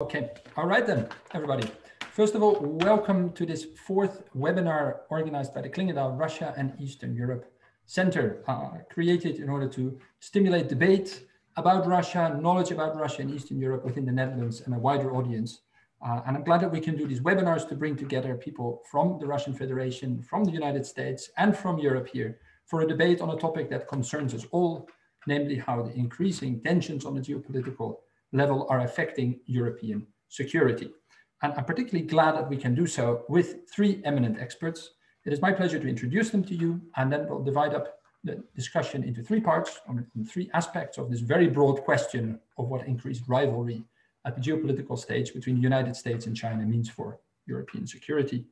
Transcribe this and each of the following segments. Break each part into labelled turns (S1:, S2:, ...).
S1: Okay, all right then, everybody. First of all, welcome to this fourth webinar organized by the Clingendael Russia and Eastern Europe Center, uh, created in order to stimulate debate about Russia, knowledge about Russia and Eastern Europe within the Netherlands and a wider audience. Uh, and I'm glad that we can do these webinars to bring together people from the Russian Federation, from the United States, and from Europe here for a debate on a topic that concerns us all, namely how the increasing tensions on the geopolitical level are affecting European security. And I'm particularly glad that we can do so with three eminent experts. It is my pleasure to introduce them to you, and then we'll divide up the discussion into three parts, on three aspects of this very broad question of what increased rivalry at the geopolitical stage between the United States and China means for European security.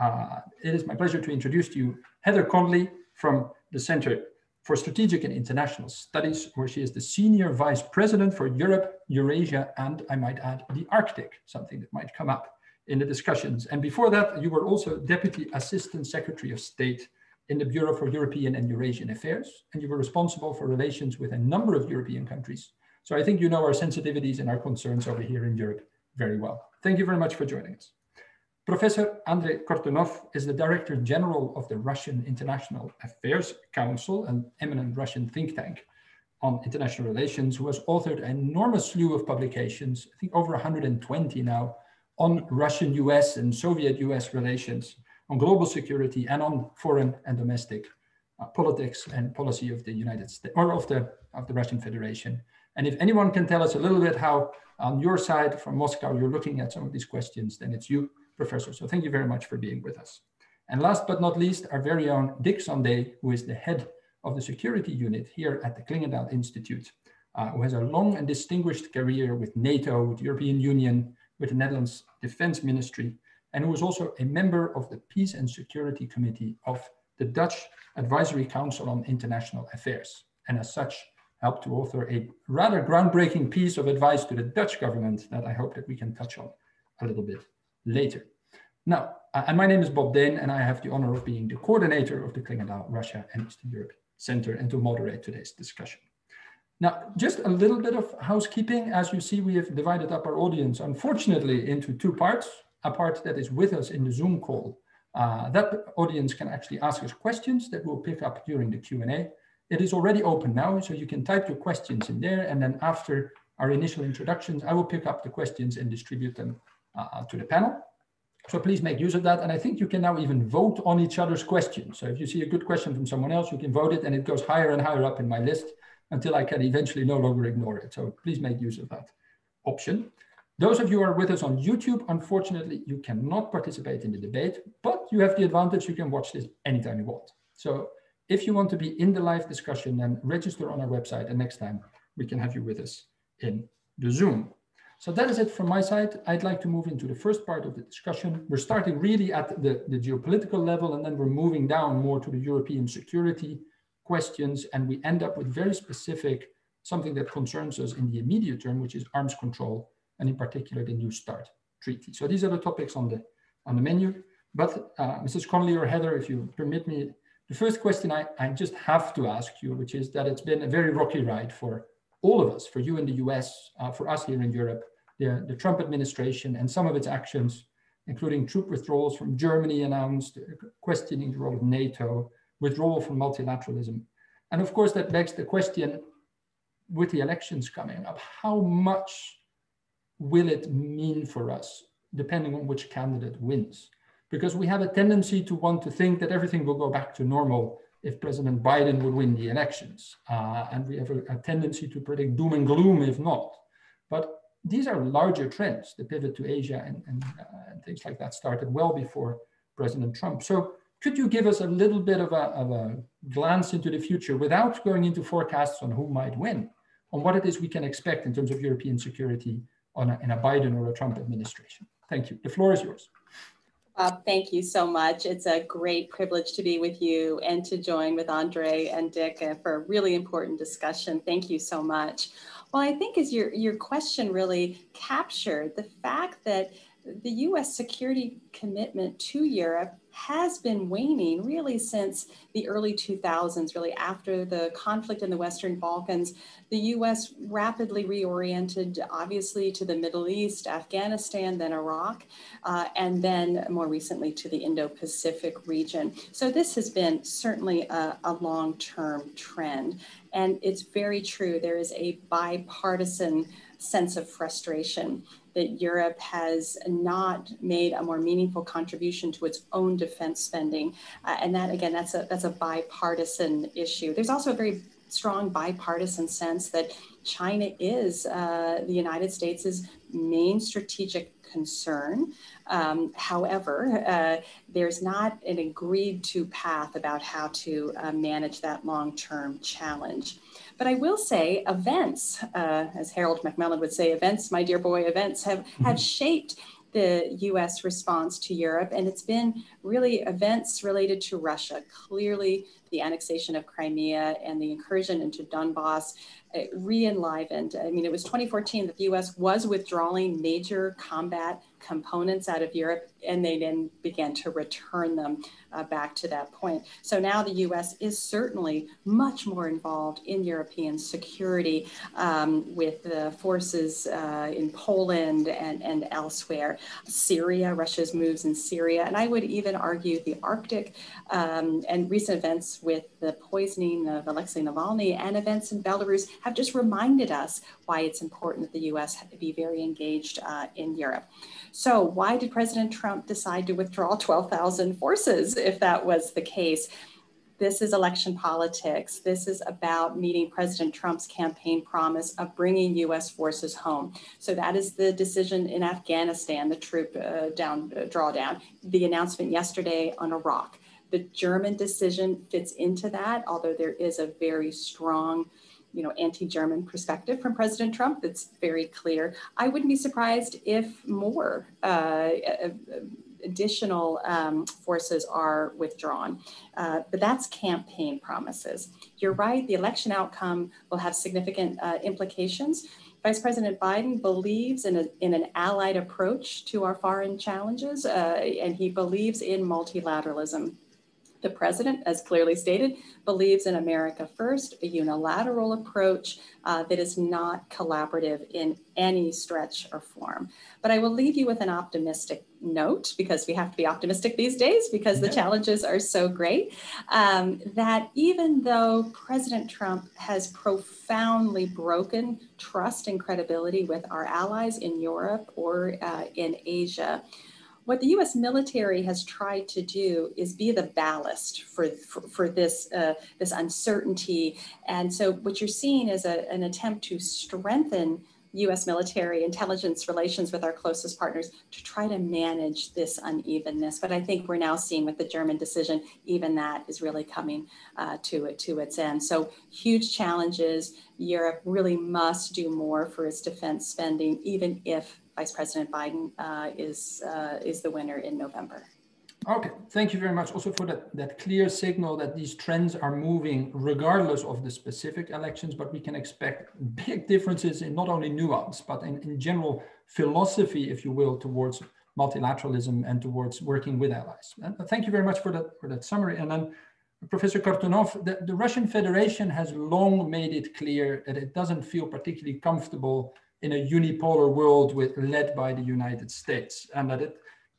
S1: Uh, it is my pleasure to introduce to you Heather Conley from the Center for Strategic and International Studies, where she is the Senior Vice President for Europe, Eurasia, and I might add the Arctic, something that might come up in the discussions. And before that, you were also Deputy Assistant Secretary of State in the Bureau for European and Eurasian Affairs, and you were responsible for relations with a number of European countries. So I think you know our sensitivities and our concerns over here in Europe very well. Thank you very much for joining us. Professor Andrei Kortunov is the Director General of the Russian International Affairs Council, an eminent Russian think tank on international relations, who has authored an enormous slew of publications, I think over 120 now, on Russian US and Soviet US relations, on global security, and on foreign and domestic uh, politics and policy of the United States or of the, of the Russian Federation. And if anyone can tell us a little bit how on your side from Moscow you're looking at some of these questions, then it's you professor. So thank you very much for being with us. And last but not least, our very own Dick Zandee, who is the head of the security unit here at the Clingendael Institute, uh, who has a long and distinguished career with NATO, with the European Union, with the Netherlands Defense Ministry, and who was also a member of the Peace and Security Committee of the Dutch Advisory Council on International Affairs, and as such, helped to author a rather groundbreaking piece of advice to the Dutch government that I hope that we can touch on a little bit later. Now, uh, and my name is Bob Deen, and I have the honor of being the coordinator of the Clingendael Russia and Eastern Europe Center and to moderate today's discussion. Now, just a little bit of housekeeping. As you see, we have divided up our audience, unfortunately, into two parts. A part that is with us in the Zoom call. Uh, that audience can actually ask us questions that we'll pick up during the Q&A. It is already open now, so you can type your questions in there. And then after our initial introductions, I will pick up the questions and distribute them Uh, to the panel. So please make use of that. And I think you can now even vote on each other's questions. So if you see a good question from someone else, you can vote it and it goes higher and higher up in my list until I can eventually no longer ignore it. So please make use of that option. Those of you who are with us on YouTube, unfortunately, you cannot participate in the debate, but you have the advantage you can watch this anytime you want. So if you want to be in the live discussion, then register on our website and next time we can have you with us in the Zoom. So that is it from my side. I'd like to move into the first part of the discussion. We're starting really at the, the geopolitical level, and then we're moving down more to the European security questions. And we end up with very specific, something that concerns us in the immediate term, which is arms control, and in particular, the New START treaty. So these are the topics on the, on the menu. But uh, Mrs. Conley or Heather, if you permit me, the first question I, I just have to ask you, which is that it's been a very rocky ride for all of us, for you in the US, uh, for us here in Europe, the, the Trump administration and some of its actions, including troop withdrawals from Germany announced, questioning the role of NATO, withdrawal from multilateralism. And of course, that begs the question with the elections coming up, how much will it mean for us, depending on which candidate wins? Because we have a tendency to want to think that everything will go back to normal if President Biden would win the elections. Uh, and we have a, a, tendency to predict doom and gloom if not. These are larger trends. The pivot to Asia and, and, uh, and things like that started well before President Trump. So could you give us a little bit of a, of a glance into the future without going into forecasts on who might win, on what it is we can expect in terms of European security on a, in a Biden or a Trump administration? Thank you. The floor is yours.
S2: Bob, thank you so much. It's a great privilege to be with you and to join with Andre and Dick uh, for a really important discussion. Thank you so much. Well, I think as your, your question really captured the fact that the US security commitment to Europe has been waning really since the early 2000s, really after the conflict in the Western Balkans. The US rapidly reoriented, obviously, to the Middle East, Afghanistan, then Iraq, uh, and then more recently to the Indo Pacific region. So this has been certainly a, a long term trend. And it's very true, there is a bipartisan sense of frustration that Europe has not made a more meaningful contribution to its own defense spending. Uh, and that, again, that's a, that's a bipartisan issue. There's also a very strong bipartisan sense that China is uh, the United States' main strategic concern. Um, however, uh, there's not an agreed to path about how to uh, manage that long term challenge. But I will say, events, uh, as Harold Macmillan would say, events, my dear boy, events have, mm-hmm. have shaped the US response to Europe. And it's been really events related to Russia. Clearly, the annexation of Crimea and the incursion into Donbass uh, re enlivened. I mean, it was 2014 that the US was withdrawing major combat components out of Europe, and they then began to return them uh, back to that point. So now the US is certainly much more involved in European security um, with the forces uh, in Poland and, and elsewhere. Syria, Russia's moves in Syria, and I would even argue the Arctic um, and recent events with the poisoning of Alexei Navalny and events in Belarus have just reminded us why it's important that the US be very engaged uh, in Europe. So, why did President Trump decide to withdraw 12,000 forces if that was the case? This is election politics. This is about meeting President Trump's campaign promise of bringing U.S. forces home. So that is the decision in Afghanistan, the troop uh, down uh, drawdown. The announcement yesterday on Iraq. The German decision fits into that, although there is a very strong you know, anti-German perspective from President Trump that's very clear. I wouldn't be surprised if more uh, additional um, forces are withdrawn. Uh, but that's campaign promises. You're right, the election outcome will have significant uh, implications. Vice President Biden believes in, a, in an allied approach to our foreign challenges, uh, and he believes in multilateralism. The president, as clearly stated, believes in America first, a unilateral approach uh, that is not collaborative in any stretch or form. But I will leave you with an optimistic note because we have to be optimistic these days because the challenges are so great. Um, that even though President Trump has profoundly broken trust and credibility with our allies in Europe or uh, in Asia, what the U.S. military has tried to do is be the ballast for, for, for this, uh, this uncertainty. And so what you're seeing is a, an attempt to strengthen US military intelligence relations with our closest partners to try to manage this unevenness. But I think we're now seeing with the German decision, even that is really coming uh, to it to its end. So huge challenges. Europe really must do more for its defense spending, even if Vice President Biden uh, is, uh, is the winner in November.
S1: Okay, thank you very much also for that, that clear signal that these trends are moving regardless of the specific elections, but we can expect big differences in not only nuance, but in, in general philosophy, if you will, towards multilateralism and towards working with allies. And thank you very much for that, for that summary. And then Professor Kortunov, the, the Russian Federation has long made it clear that it doesn't feel particularly comfortable in a unipolar world with, led by the United States, and that it,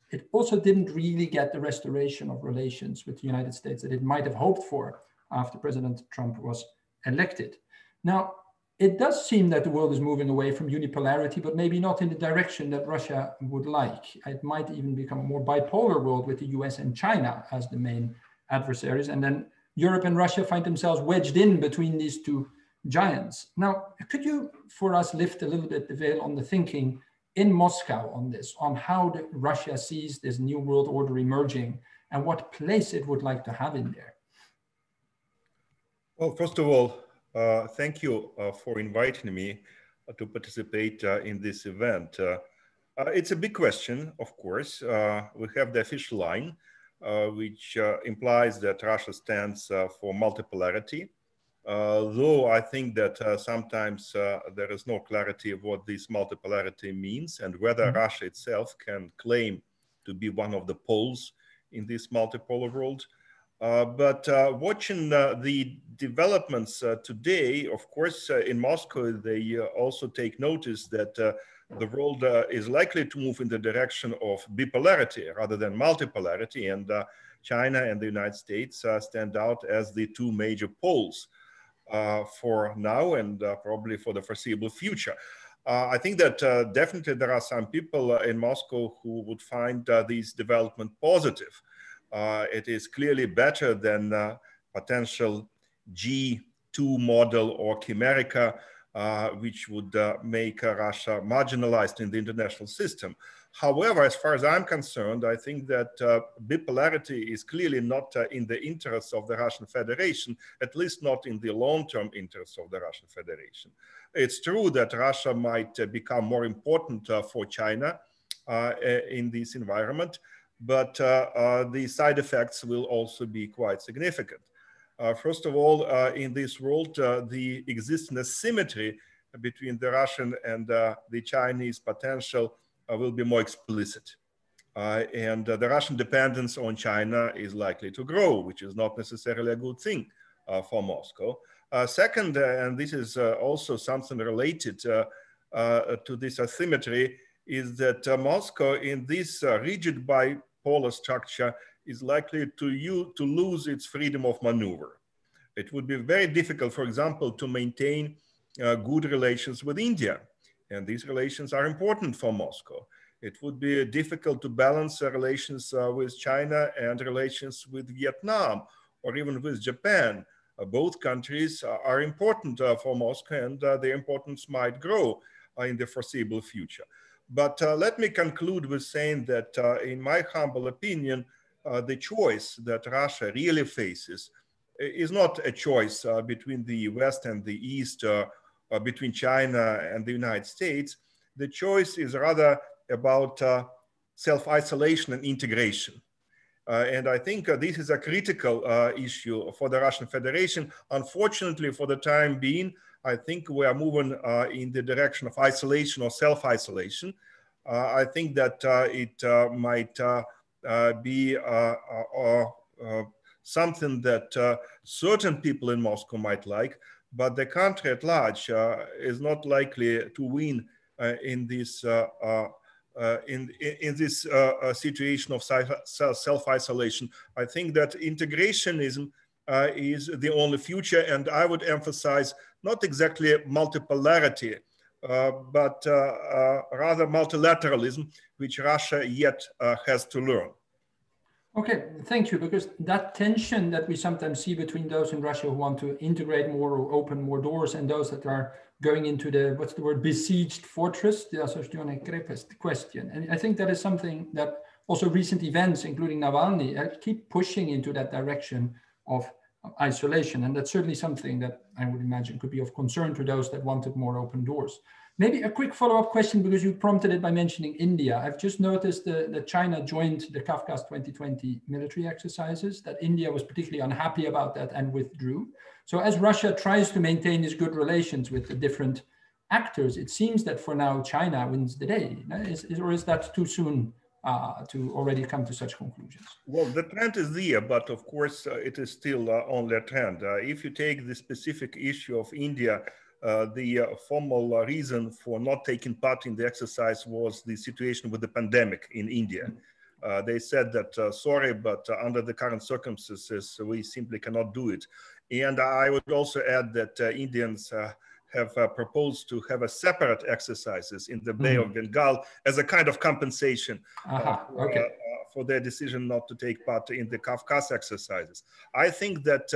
S1: it also didn't really get the restoration of relations with the United States that it might have hoped for after President Trump was elected. Now, it does seem that the world is moving away from unipolarity, but maybe not in the direction that Russia would like. It might even become a more bipolar world with the US and China as the main adversaries. And then Europe and Russia find themselves wedged in between these two giants. Now, could you, for us, lift a little bit the veil on the thinking in Moscow on this, on how Russia sees this new world order emerging and what place it would like to have in there?
S3: Well, first of all, uh, thank you uh, for inviting me uh, to participate uh, in this event. Uh, it's a big question, of course. we have the official line, which implies that Russia stands for multipolarity though I think that uh, sometimes uh, there is no clarity of what this multipolarity means and whether mm-hmm. Russia itself can claim to be one of the poles in this multipolar world. Uh, but uh, watching uh, the developments today, of course, in Moscow, they also take notice that the world is likely to move in the direction of bipolarity rather than multipolarity. And China and the United States stand out as the two major poles uh, for now and uh, probably for the foreseeable future. Uh, I think that definitely there are some people in Moscow who would find these development positive. it is clearly better than potential G2 model or Chimerica, uh, which would uh, make uh, Russia marginalized in the international system. However, as far as I'm concerned, I think that uh, bipolarity is clearly not uh, in the interests of the Russian Federation, at least not in the long-term interests of the Russian Federation. It's true that Russia might uh, become more important uh, for China uh, in this environment, but uh, the side effects will also be quite significant. first of all, in this world, the existing asymmetry between the Russian and the Chinese potential uh, Uh, will be more explicit. Uh, and uh, the Russian dependence on China is likely to grow, which is not necessarily a good thing uh, for Moscow. Uh, second, and this is also something related to this asymmetry, is that Moscow in this rigid bipolar structure is likely to, use, to lose its freedom of maneuver. It would be very difficult, for example, to maintain uh, good relations with India and these relations are important for Moscow. It would be difficult to balance uh, relations uh, with China and relations with Vietnam or even with Japan. Uh, both countries are important uh, for Moscow and uh, their importance might grow uh, in the foreseeable future. But let me conclude with saying that, in my humble opinion, the choice that Russia really faces is not a choice between the West and the East uh, between China and the United States, the choice is rather about uh, self-isolation and integration. Uh, and I think uh, this is a critical uh, issue for the Russian Federation. Unfortunately, for the time being, I think we are moving uh, in the direction of isolation or self-isolation. I think that it might be something that certain people in Moscow might like, but the country at large uh, is not likely to win uh, in this uh, in, in this situation of self-isolation. I think that integrationism uh, is the only future. And I would emphasize not exactly multipolarity, uh, but uh, rather multilateralism, which Russia yet has to learn.
S1: Okay, thank you. Because that tension that we sometimes see between those in Russia who want to integrate more or open more doors and those that are going into the, what's the word, besieged fortress, the association Krepest question. And I think that is something that also recent events, including Navalny, uh, keep pushing into that direction of isolation. And that's certainly something that I would imagine could be of concern to those that wanted more open doors. Maybe a quick follow-up question because you prompted it by mentioning India. I've just noticed that China joined the Kavkaz 2020 military exercises, that India was particularly unhappy about that and withdrew. So as Russia tries to maintain its good relations with the different actors, it seems that for now China wins the day. Is, is, or is that too soon uh, to already come to such conclusions?
S3: Well, the trend is there, but of course uh, it is still uh, only a trend. Uh, if you take the specific issue of India, uh, the uh, formal uh, reason for not taking part in the exercise was the situation with the pandemic in India. Uh, they said that, uh, sorry, but under the current circumstances, we simply cannot do it. And I would also add that Indians have proposed to have a separate exercises in the Bay mm. of Bengal as a kind of compensation
S1: -huh. for, okay.
S3: for, their decision not to take part in the Kavkaz exercises. I think that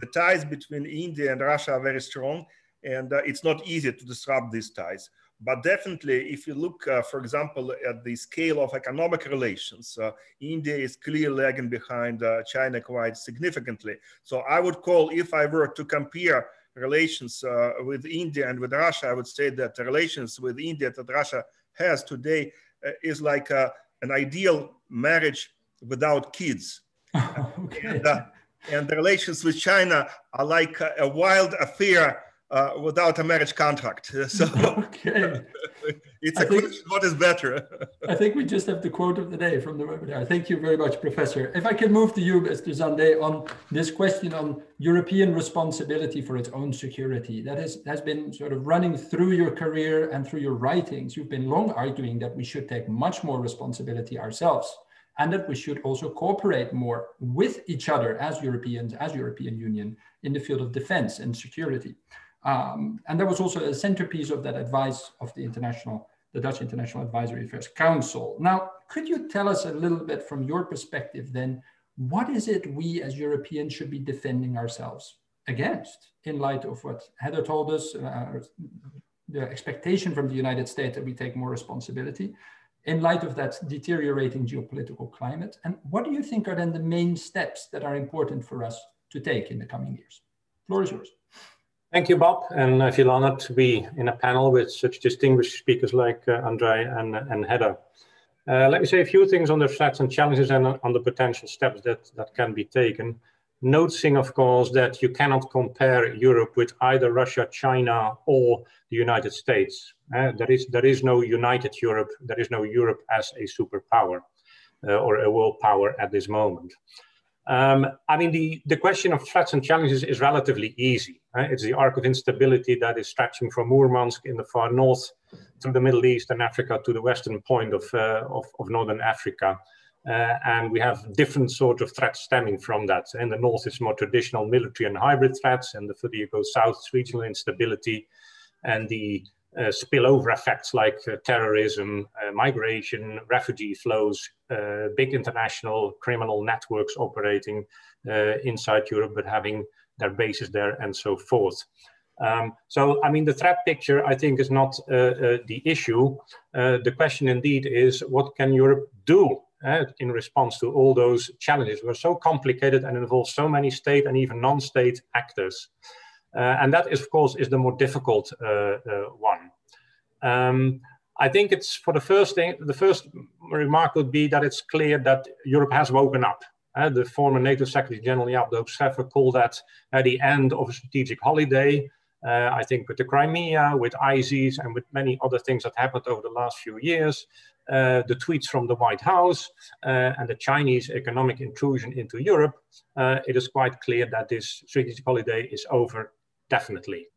S3: the ties between India and Russia are very strong and uh, it's not easy to disrupt these ties. But definitely, if you look, uh, for example, at the scale of economic relations, uh, India is clearly lagging behind uh, China quite significantly. So I would call, if I were to compare relations uh, with India and with Russia, I would say that the relations with India that Russia has today uh, is like an ideal marriage without kids.
S1: okay. and,
S3: and the relations with China are like a wild affair uh, without a marriage contract. So okay. it's I a think, question what is better?
S1: I think we just have the quote of the day from the webinar. Thank you very much, Professor. If I can move to you, Mr. Zandee, on this question on European responsibility for its own security. That is, has been sort of running through your career and through your writings. You've been long arguing that we should take much more responsibility ourselves and that we should also cooperate more with each other as Europeans, as European Union in the field of defense and security. Um, and that was also a centerpiece of that advice of the international, the Dutch International Advisory Affairs Council. Now, could you tell us a little bit from your perspective then, what is it we as Europeans should be defending ourselves against in light of what Heather told us, uh, the expectation from the United States that we take more responsibility in light of that deteriorating geopolitical climate? And what do you think are then the main steps that are important for us to take in the coming years? Floor is yours.
S4: Thank you, Bob, and I feel honored to be in a panel with such distinguished speakers like uh, Andre and, and Heather. Uh, let me say a few things on the threats and challenges and on the potential steps that, that can be taken. Noticing, of course, that you cannot compare Europe with either Russia, China, or the United States. Uh, there, is, there is no united Europe, there is no Europe as a superpower uh, or a world power at this moment. Um, I mean, the, the question of threats and challenges is relatively easy. Uh, it's the arc of instability that is stretching from Murmansk in the far north through the Middle East and Africa to the western point of, uh, of, of, northern Africa. Uh, and we have different sort of threats stemming from that. In the north, it's more traditional military and hybrid threats, and the further you go south, it's regional instability and the spillover effects like uh, terrorism, uh, migration, refugee flows, uh, big international criminal networks operating uh, inside Europe but having their bases there and so forth. Um, so, I mean, the threat picture, I think, is not uh, the issue. the question indeed is what can Europe do in response to all those challenges? We're so complicated and involve so many state and even non-state actors. Uh, and that, is, of course, is the more difficult uh, uh, one. Um, I think it's for the first thing, the first remark would be that it's clear that Europe has woken up. Uh, the former NATO Secretary General Jaap Scheffer called that at the end of a strategic holiday. Uh, I think with the Crimea, with ISIS, and with many other things that happened over the last few years, uh, the tweets from the White House, and the Chinese economic intrusion into Europe, it is quite clear that this strategic holiday is over definitely.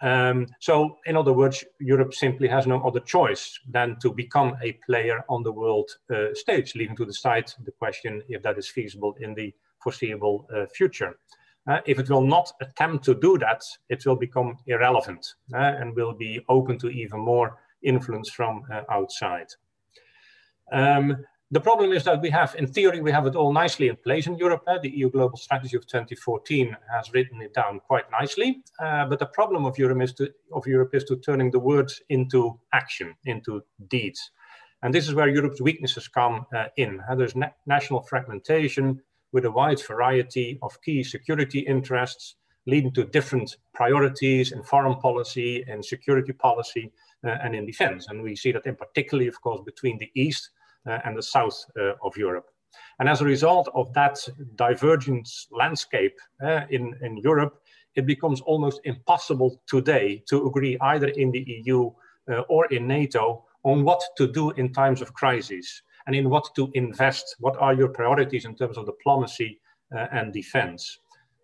S4: Um, so, in other words, Europe simply has no other choice than to become a player on the world uh, stage, leaving to the side the question if that is feasible in the foreseeable uh, future. Uh, if it will not attempt to do that, it will become irrelevant uh, and will be open to even more influence from uh, outside. Um, the problem is that we have, in theory, we have it all nicely in place in Europe. Uh, the EU Global Strategy of 2014 has written it down quite nicely. Uh, but the problem of Europe, is to, of Europe is to turning the words into action, into deeds. And this is where Europe's weaknesses come uh, in. There's na national fragmentation with a wide variety of key security interests, leading to different priorities in foreign policy and security policy and in defense. And we see that in particularly, of course, between the East and the south uh, of Europe. And as a result of that divergence landscape uh, in, in Europe, it becomes almost impossible today to agree either in the EU or in NATO on what to do in times of crisis and in what to invest. What are your priorities in terms of diplomacy uh, and defense?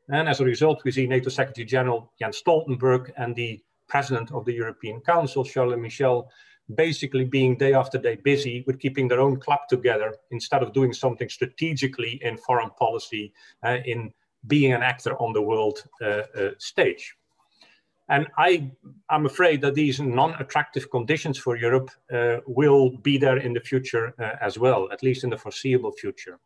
S4: And as a result, we see NATO Secretary General Jens Stoltenberg and the President of the European Council, Charles Michel, basically being day after day busy with keeping their own club together instead of doing something strategically in foreign policy, uh, in being an actor on the world uh, uh, stage. And I, am afraid that these non-attractive conditions for Europe uh, will be there in the future uh, as well, at least in the foreseeable future.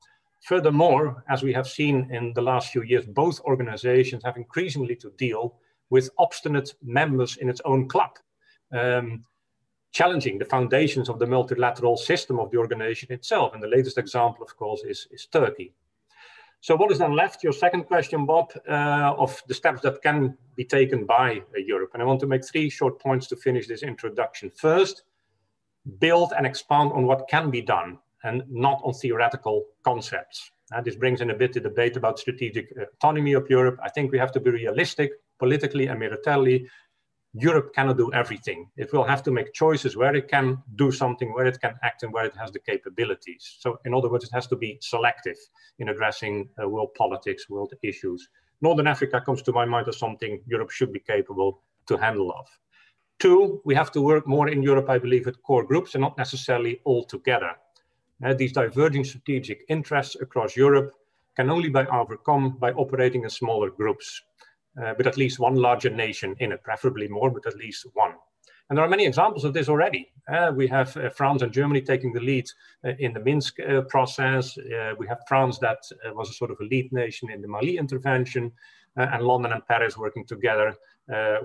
S4: Furthermore, as we have seen in the last few years, both organizations have increasingly to deal with obstinate members in its own club. Um, challenging the foundations of the multilateral system of the organization itself. And the latest example, of course, is, is Turkey. So what is then left? Your second question, Bob, uh, of the steps that can be taken by uh, Europe. And I want to make three short points to finish this introduction. First, build and expand on what can be done and not on theoretical concepts. And this brings in a bit the debate about strategic autonomy of Europe. I think we have to be realistic politically and militarily. Europe cannot do everything. It will have to make choices where it can do something, where it can act, and where it has the capabilities. So, in other words, it has to be selective in addressing uh, world politics, world issues. Northern Africa comes to my mind as something Europe should be capable to handle of. Two, we have to work more in Europe, I believe, with core groups and not necessarily all together. Uh, these diverging strategic interests across Europe can only be overcome by operating in smaller groups, uh, with at least one larger nation in it, preferably more, but at least one. And there are many examples of this already. Uh, we have uh, France and Germany taking the lead uh, in the Minsk uh, process. Uh, we have France that uh, was a sort of a lead nation in the Mali intervention, and London and Paris working together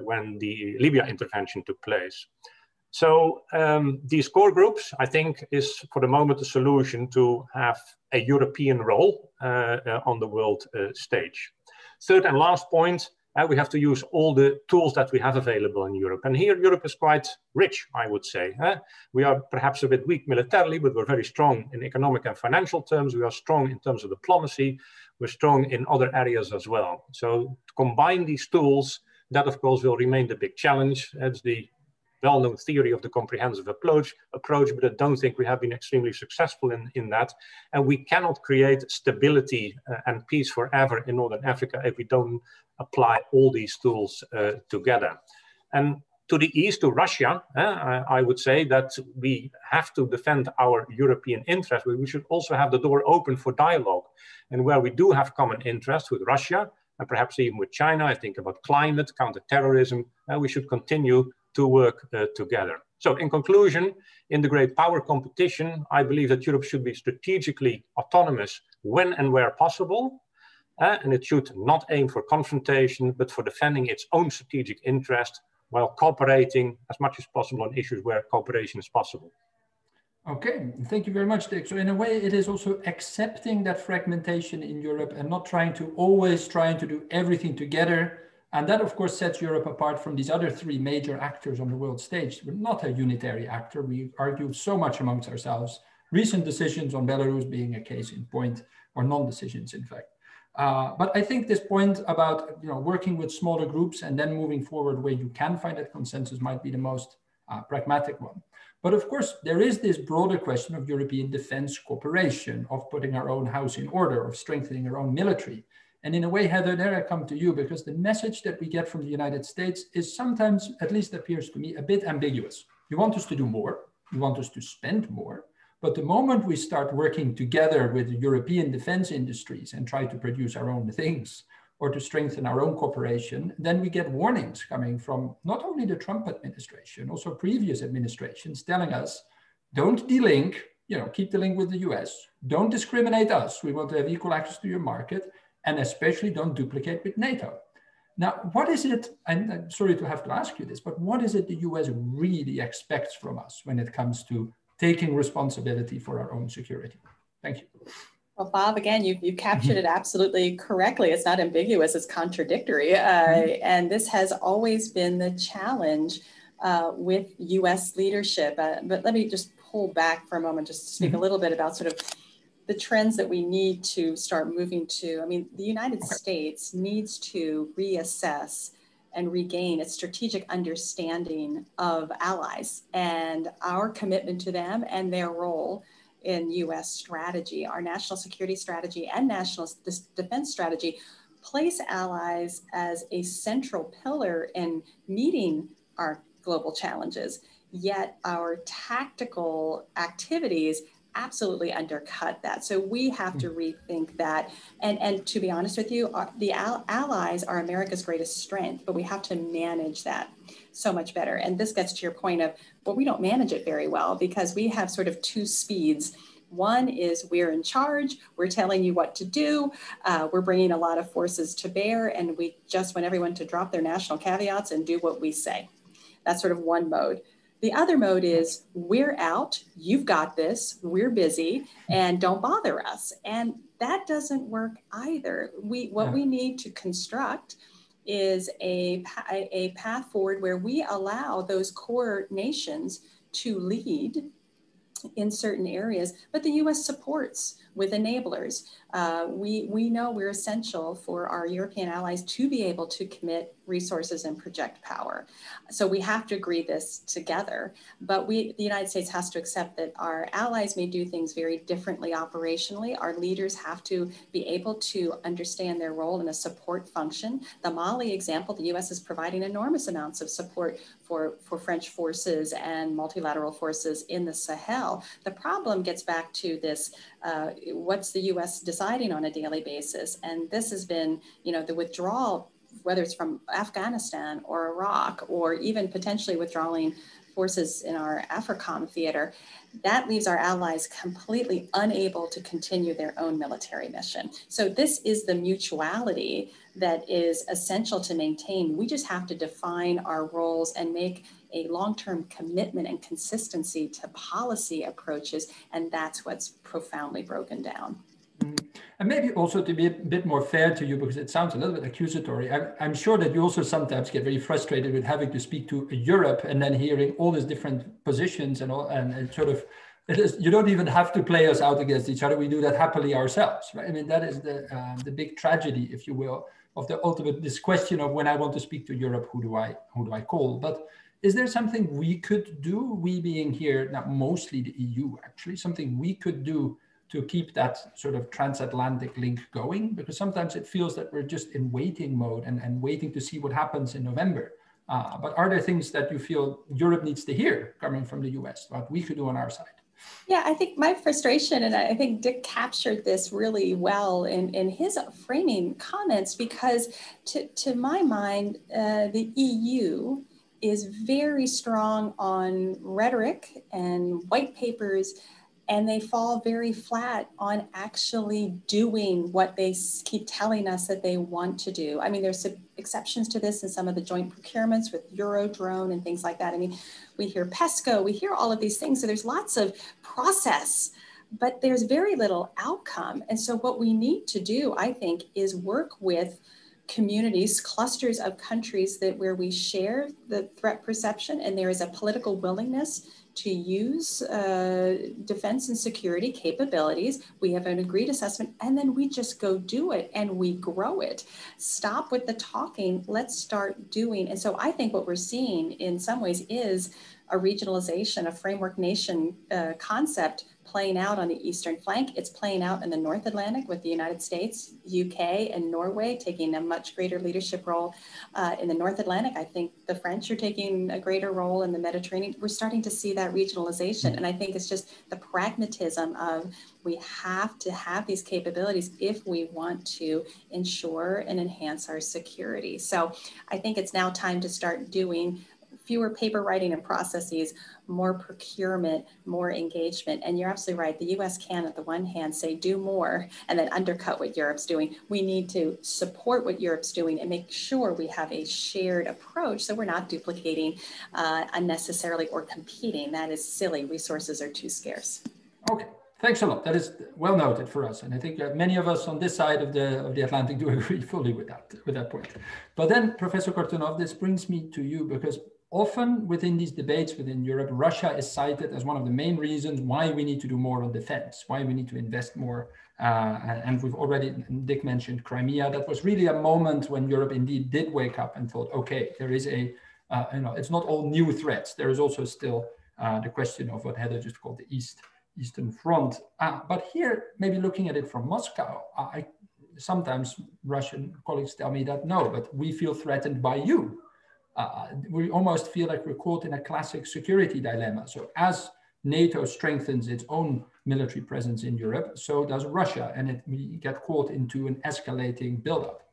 S4: when the Libya intervention took place. So um, these core groups, I think, is for the moment a solution to have a European role on the world stage. Third and last point, uh, we have to use all the tools that we have available in Europe. And here Europe is quite rich, I would say. We are perhaps a bit weak militarily, but we're very strong in economic and financial terms. We are strong in terms of diplomacy. We're strong in other areas as well. So to combine these tools, that of course will remain the big challenge. It's the well-known theory of the comprehensive approach, approach, but I don't think we have been extremely successful in, in that. And we cannot create stability uh, and peace forever in Northern Africa if we don't apply all these tools uh, together. And to the east, to Russia, uh, I, I, would say that we have to defend our European interests, but we should also have the door open for dialogue. And where we do have common interests with Russia, and perhaps even with China, I think about climate, counterterrorism, uh, we should continue to work uh, together. So in conclusion, in the great power competition, I believe that Europe should be strategically autonomous when and where possible. Uh, and it should not aim for confrontation, but for defending its own strategic interest while cooperating as much as possible on issues where cooperation is possible.
S1: Okay, thank you very much, Dick. So in a way, it is also accepting that fragmentation in Europe and not trying to always trying to do everything together, and that, of course, sets Europe apart from these other three major actors on the world stage. We're not a unitary actor. We argue so much amongst ourselves. Recent decisions on Belarus being a case in point, or non-decisions, in fact. Uh, but I think this point about you know working with smaller groups and then moving forward where you can find that consensus might be the most uh, pragmatic one. But of course, there is this broader question of European defense cooperation, of putting our own house in order, of strengthening our own military. And in a way, Heather, there I come to you because the message that we get from the United States is sometimes, at least appears to me, a bit ambiguous. You want us to do more, you want us to spend more, but the moment we start working together with European defense industries and try to produce our own things or to strengthen our own cooperation, then we get warnings coming from not only the Trump administration, also previous administrations telling us, don't delink, you know, keep the link with the US, don't discriminate us, we want to have equal access to your market, and especially don't duplicate with NATO. Now, what is it, and I'm sorry to have to ask you this, but what is it the US really expects from us when it comes to taking responsibility for our own security? Thank you.
S2: Well, Bob, again, you, you captured it absolutely correctly. It's not ambiguous, it's contradictory. Uh, mm-hmm. and this has always been the challenge uh, with US leadership. Uh, but let me just pull back for a moment, just to speak mm-hmm. a little bit about sort of the trends that we need to start moving to. I mean, the United okay. States needs to reassess and regain its strategic understanding of allies and our commitment to them and their role in US strategy. Our national security strategy and national defense strategy place allies as a central pillar in meeting our global challenges. Yet our tactical activities absolutely undercut that. So we have to hmm. rethink that. And, and to be honest with you, our, the al- allies are America's greatest strength, but we have to manage that so much better. And this gets to your point of, well, we don't manage it very well because we have sort of two speeds. One is we're in charge, we're telling you what to do, uh, we're bringing a lot of forces to bear, and we just want everyone to drop their national caveats and do what we say. That's sort of one mode. The other mode is we're out, you've got this, we're busy, and don't bother us. And that doesn't work either. We what yeah. we need to construct is a, a path forward where we allow those core nations to lead in certain areas, but the US supports with enablers. Uh, we, we know we're essential for our European allies to be able to commit resources and project power. So we have to agree this together. But we, the United States has to accept that our allies may do things very differently operationally. Our leaders have to be able to understand their role in a support function. The Mali example, the US is providing enormous amounts of support for, for French forces and multilateral forces in the Sahel. The problem gets back to this uh, what's the US deciding on a daily basis? And this has been, you know, the withdrawal, whether it's from Afghanistan or Iraq, or even potentially withdrawing forces in our AFRICOM theater, that leaves our allies completely unable to continue their own military mission. So this is the mutuality that is essential to maintain. We just have to define our roles and make a long-term commitment and consistency to policy approaches, and that's what's profoundly broken down.
S1: And maybe also to be a bit more fair to you, because it sounds a little bit accusatory. I'm, I'm, sure that you also sometimes get very frustrated with having to speak to Europe and then hearing all these different positions and all, and, and sort of, you don't even have to play us out against each other. We do that happily ourselves, right? I mean, that is the um, the big tragedy, if you will, of the ultimate this question of when I want to speak to Europe, who do I who do I call? But is there something we could do, we being here, now mostly the EU actually, something we could do to keep that sort of transatlantic link going? Because sometimes it feels that we're just in waiting mode and, and waiting to see what happens in November. Uh, but are there things that you feel Europe needs to hear coming from the US, what we could do on our side?
S2: Yeah, I think my frustration, and I think Dick captured this really well in, in his framing comments, because to, to my mind, uh, the EU is very strong on rhetoric and white papers, and they fall very flat on actually doing what they keep telling us that they want to do. I mean, there's exceptions to this in some of the joint procurements with Eurodrone and things like that. I mean, we hear PESCO, we hear all of these things. So there's lots of process, but there's very little outcome. And so what we need to do, I think, is work with communities, clusters of countries that where we share the threat perception and there is a political willingness to use uh, defense and security capabilities. We have an agreed assessment, and then we just go do it and we grow it. Stop with the talking, let's start doing. And so I think what we're seeing in some ways is a regionalization, a framework nation uh, concept playing out on the eastern flank. It's playing out in the North Atlantic with the United States, UK, and Norway taking a much greater leadership role uh, in the North Atlantic. I think the French are taking a greater role in the Mediterranean. We're starting to see that regionalization. And I think it's just the pragmatism of we have to have these capabilities if we want to ensure and enhance our security. So I think it's now time to start doing fewer paper writing and processes, more procurement, more engagement. And you're absolutely right. The US can, at the one hand, say do more and then undercut what Europe's doing. We need to support what Europe's doing and make sure we have a shared approach so we're not duplicating uh, unnecessarily or competing. That is silly. Resources are too scarce.
S1: Okay. Thanks a lot. That is well noted for us, and I think many of us on this side of the of the Atlantic do agree fully with that with that point. But then, Professor Kortunov, this brings me to you because often within these debates within Europe, Russia is cited as one of the main reasons why we need to do more on defense, why we need to invest more. Uh, and we've already, Dick mentioned Crimea. That was really a moment when Europe indeed did wake up and thought, okay, there is a, uh, you know, it's not all new threats. There is also still uh, the question of what Heather just called the East Eastern Front. Uh, but here, maybe looking at it from Moscow, I, sometimes Russian colleagues tell me that no, but we feel threatened by you uh, we almost feel like we're caught in a classic security dilemma. So as NATO strengthens its own military presence in Europe, so does Russia, and it, we get caught into an escalating buildup.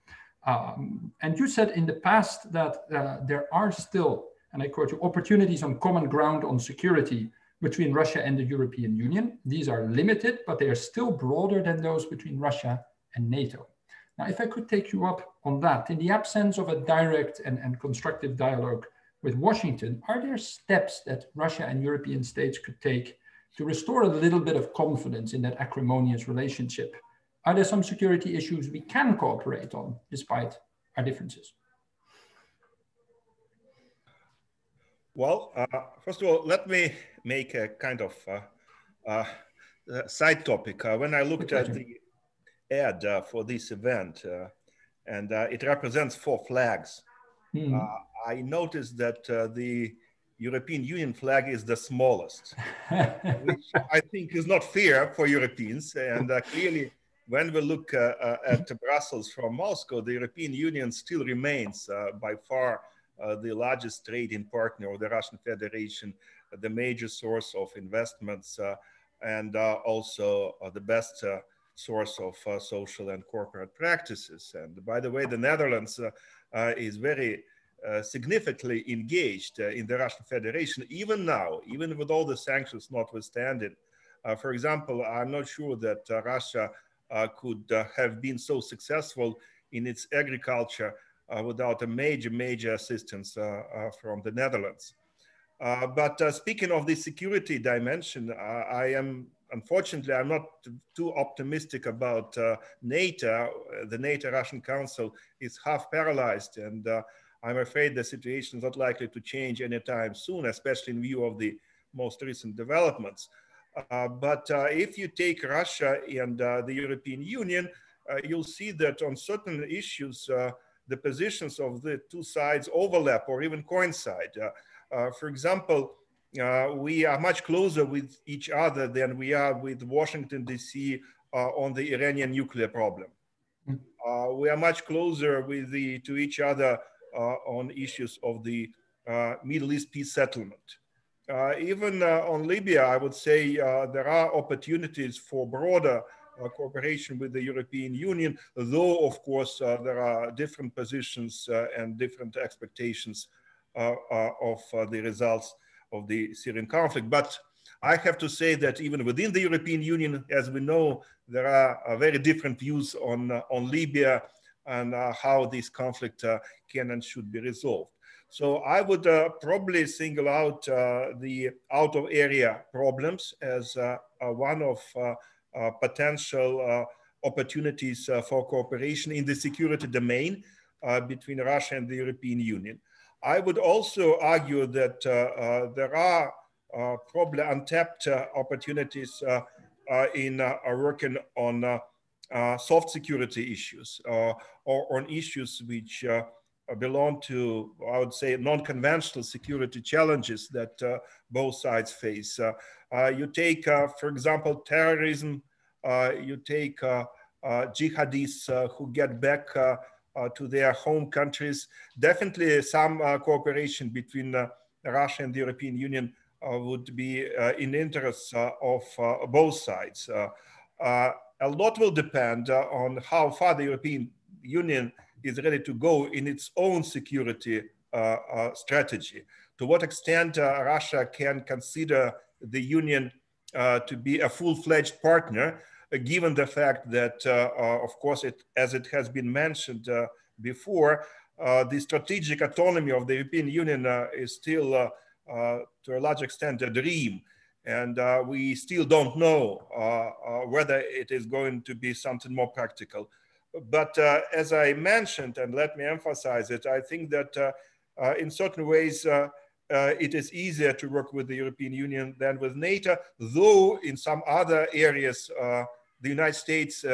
S1: Um, and you said in the past that uh, there are still, and I quote you, opportunities on common ground on security between Russia and the European Union. These are limited, but they are still broader than those between Russia and NATO. Now, if I could take you up on that, in the absence of a direct and, and constructive dialogue with Washington, are there steps that Russia and European states could take to restore a little bit of confidence in that acrimonious relationship? Are there some security issues we can cooperate on despite our differences?
S3: Well, uh, first of all, let me make a kind of uh, uh, side topic. Uh, when I looked at the ad uh, for this event, uh, and it represents four flags, mm. I noticed that the European Union flag is the smallest, which I think is not fair for Europeans. And clearly, when we look uh, uh, at Brussels from Moscow, the European Union still remains uh, by far the largest trading partner of the Russian Federation, the major source of investments, and also the best source of uh, social and corporate practices. And by the way, the Netherlands uh, uh, is very significantly engaged in the Russian Federation, even now, even with all the sanctions notwithstanding. for example, I'm not sure that Russia uh, could uh, have been so successful in its agriculture uh, without a major, major assistance from the Netherlands. but speaking of the security dimension, I am unfortunately, I'm not too optimistic about uh, NATO. The NATO Russian Council is half paralyzed, and uh, I'm afraid the situation is not likely to change anytime soon, especially in view of the most recent developments. Uh, but uh, if you take Russia and uh, the European Union, you'll see that on certain issues, the positions of the two sides overlap or even coincide. for example, uh, we are much closer with each other than we are with Washington, D.C. Uh, on the Iranian nuclear problem. Hmm. Uh, we are much closer with the, to each other on issues of the Middle East peace settlement. Uh, even uh, on Libya, I would say uh, there are opportunities for broader cooperation with the European Union, though, of course, there are different positions and different expectations of the results of the Syrian conflict. But I have to say that even within the European Union, as we know, there are very different views on, on Libya and how this conflict can and should be resolved. So I would uh, probably single out uh, the out of area problems as uh, uh one of uh, uh, potential opportunities for cooperation in the security domain between Russia and the European Union. I would also argue that uh, uh, there are uh, probably untapped opportunities in working on soft security issues or on issues which uh, belong to, I would say, non-conventional security challenges that uh, both sides face. Uh, uh you take, uh, for example, terrorism, uh, you take jihadists who get back Uh, to their home countries. Definitely some uh, cooperation between uh, Russia and the European Union would be in interest of both sides. a lot will depend on how far the European Union is ready to go in its own security uh, uh, strategy. To what extent uh, Russia can consider the Union to be a full-fledged partner, given the fact that, of course, it, as it has been mentioned before, the strategic autonomy of the European Union is still, to a large extent, a dream and uh, we still don't know uh, uh, whether it is going to be something more practical. But uh, as I mentioned, and let me emphasize it, I think that uh, uh, in certain ways, it is easier to work with the European Union than with NATO, though in some other areas, the United States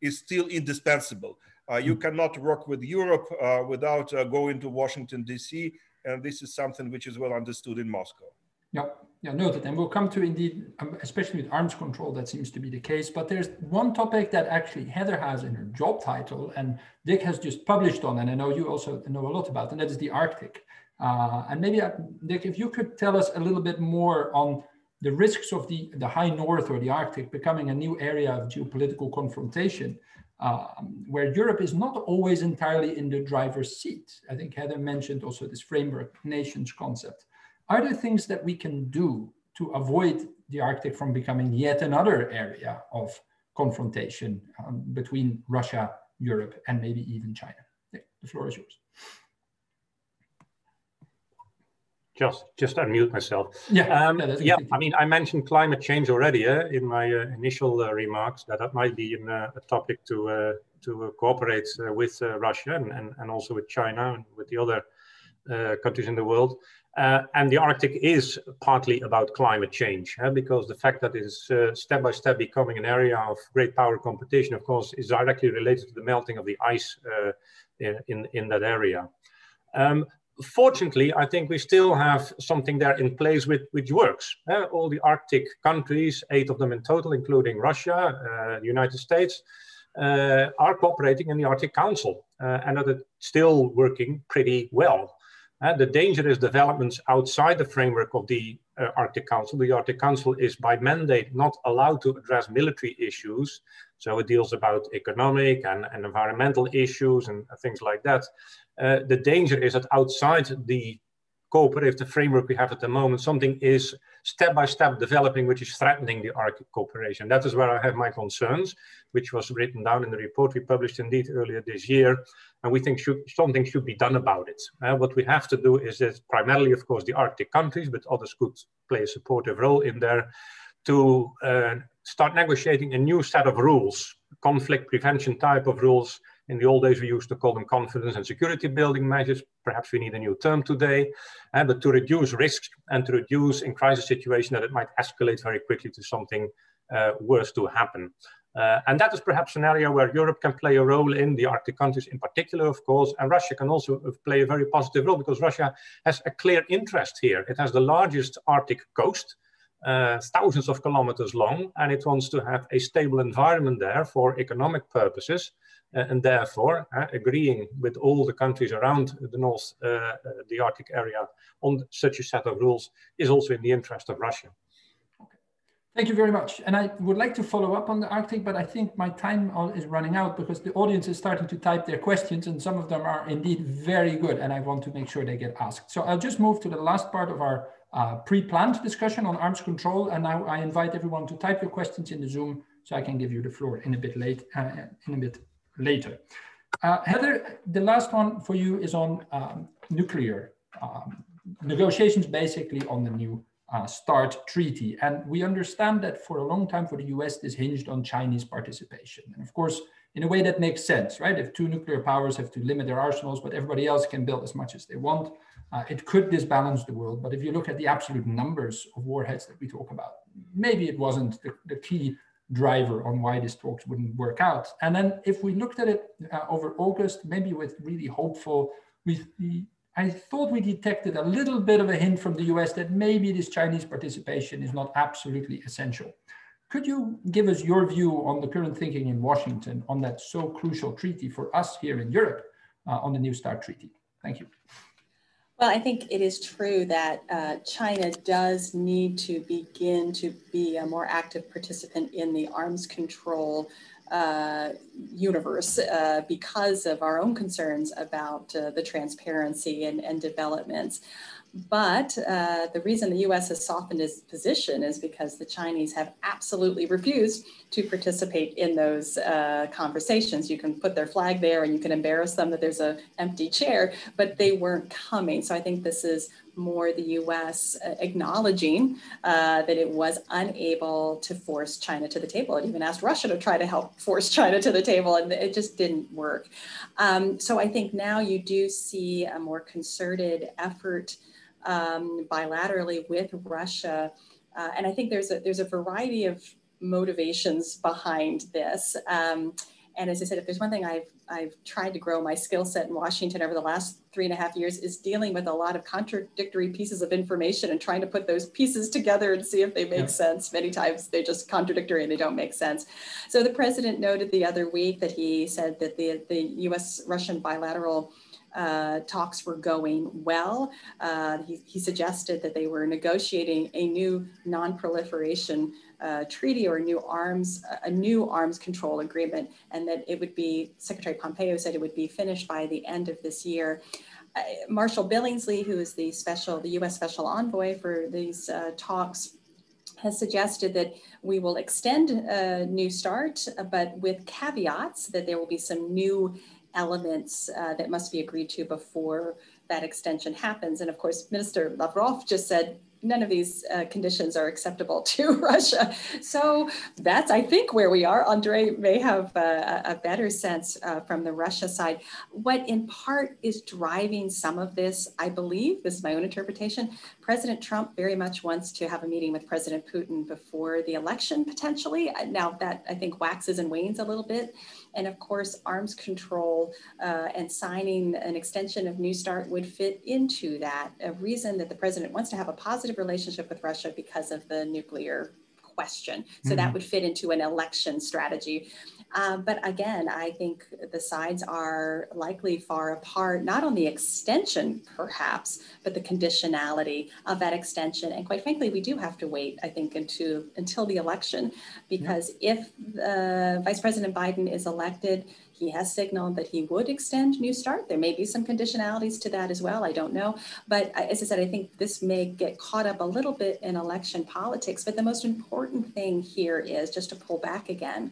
S3: is still indispensable. Uh, you cannot work with Europe uh, without uh, going to Washington, D.C., and this is something which is well understood in Moscow.
S1: Yeah, yeah, noted. And we'll come to indeed, um, especially with arms control, that seems to be the case. But there's one topic that actually Heather has in her job title, and Dick has just published on, and I know you also know a lot about, and that is the Arctic. Uh, and maybe, uh, Dick, if you could tell us a little bit more on the risks of the, the high north or the Arctic becoming a new area of geopolitical confrontation, uh, where Europe is not always entirely in the driver's seat. I think Heather mentioned also this framework nations concept. Are there things that we can do to avoid the Arctic from becoming yet another area of confrontation um, between Russia, Europe, and maybe even China? The floor is yours.
S4: Just, just unmute myself. Yeah, um, yeah, yeah I mean, I mentioned climate change already uh, in my uh, initial uh, remarks. That that might be an, uh, a topic to uh, to cooperate uh, with Russia and, and, and also with China and with the other countries in the world. Uh, and the Arctic is partly about climate change, eh, because the fact that it is uh, step by step becoming an area of great power competition, of course, is directly related to the melting of the ice uh, in, in that area. Um, fortunately, I think we still have something there in place with, which works. Uh, all the Arctic countries, eight of them in total, including Russia, uh, the United States, uh, are cooperating in the Arctic Council, uh, and it's still working pretty well. Uh, the dangerous developments outside the framework of the uh, Arctic Council. The Arctic Council is by mandate not allowed to address military issues. So it deals about economic and, and environmental issues and things like that. Uh, the danger is that outside the cooperative the framework we have at the moment, something is step by step developing, which is threatening the Arctic cooperation. That is where I have my concerns, which was written down in the report we published indeed earlier this year. And we think should, something should be done about it. Uh, what we have to do is that primarily, of course, the Arctic countries, but others could play a supportive role in there to uh, start negotiating a new set of rules, conflict prevention type of rules in the old days, we used to call them confidence and security building measures. Perhaps we need a new term today, uh, but to reduce risks and to reduce in crisis situation that it might escalate very quickly to something uh, worse to happen. Uh, and that is perhaps an area where Europe can play a role in, the Arctic countries in particular, of course, and Russia can also play a very positive role because Russia has a clear interest here. It has the largest Arctic coast, uh, thousands of kilometers long, and it wants to have a stable environment there for economic purposes. Uh, and therefore, uh, agreeing with all the countries around the North, uh, the Arctic area on such a set of rules is also in the interest of Russia.
S1: Thank you very much. And I would like to follow up on the Arctic, but I think my time is running out because the audience is starting to type their questions and some of them are indeed very good and I want to make sure they get asked. So I'll just move to the last part of our uh, pre-planned discussion on arms control. And now I invite everyone to type your questions in the Zoom so I can give you the floor in a bit late, uh, in a bit later. Uh, Heather, the last one for you is on um, nuclear um, negotiations, basically on the new uh, START treaty. And we understand that for a long time for the US, this hinged on Chinese participation. And of course, in a way that makes sense, right? If two nuclear powers have to limit their arsenals, but everybody else can build as much as they want, uh, it could disbalance the world. But if you look at the absolute numbers of warheads that we talk about, maybe it wasn't the, the key driver on why these talks wouldn't work out. And then if we looked at it uh, over August, maybe with really hopeful, we, I thought we detected a little bit of a hint from the US that maybe this Chinese participation is not absolutely essential. Could you give us your view on the current thinking in Washington on that so crucial treaty for us here in Europe uh, on the New START treaty? Thank you.
S2: Well, I think it is true that uh, China does need to begin to be a more active participant in the arms control uh, universe uh, because of our own concerns about uh, the transparency and, and developments. But uh, the reason the US has softened its position is because the Chinese have absolutely refused to participate in those uh, conversations. You can put their flag there and you can embarrass them that there's an empty chair, but they weren't coming. So I think this is more the US uh, acknowledging uh, that it was unable to force China to the table. It even asked Russia to try to help force China to the table, and it just didn't work. Um, so I think now you do see a more concerted effort um, bilaterally with Russia. Uh, and I think there's a, there's a variety of motivations behind this. Um, and as I said, if there's one thing I've, I've tried to grow my skill set in Washington over the last three and a half years is dealing with a lot of contradictory pieces of information and trying to put those pieces together and see if they make yeah. sense. Many times they just contradictory and they don't make sense. So the president noted the other week that he said that the, the US Russian bilateral uh, talks were going well. Uh, he, he, suggested that they were negotiating a new non-proliferation uh, treaty or new arms a new arms control agreement, and that it would be. Secretary Pompeo said it would be finished by the end of this year. Uh, Marshall Billingslea, who is the special the U.S. special envoy for these uh, talks, has suggested that we will extend a New START, but with caveats that there will be some new elements uh, that must be agreed to before that extension happens. And of course, Minister Lavrov just said none of these uh, conditions are acceptable to Russia. So that's, I think, where we are. Andrey may have uh, a better sense uh, from the Russia side. What in part is driving some of this, I believe, this is my own interpretation. President Trump very much wants to have a meeting with President Putin before the election, potentially. Now, that I think waxes and wanes a little bit. And of course, arms control uh, and signing an extension of New START would fit into that. A reason that the president wants to have a positive relationship with Russia because of the nuclear question. So mm-hmm. that would fit into an election strategy. Uh, but again, I think the sides are likely far apart, not on the extension, perhaps, but the conditionality of that extension. And quite frankly, we do have to wait, I think, until, until the election, because yeah. if uh, Vice President Biden is elected, he has signaled that he would extend New START. There may be some conditionalities to that as well. I don't know. But as I said, I think this may get caught up a little bit in election politics. But the most important thing here is just to pull back again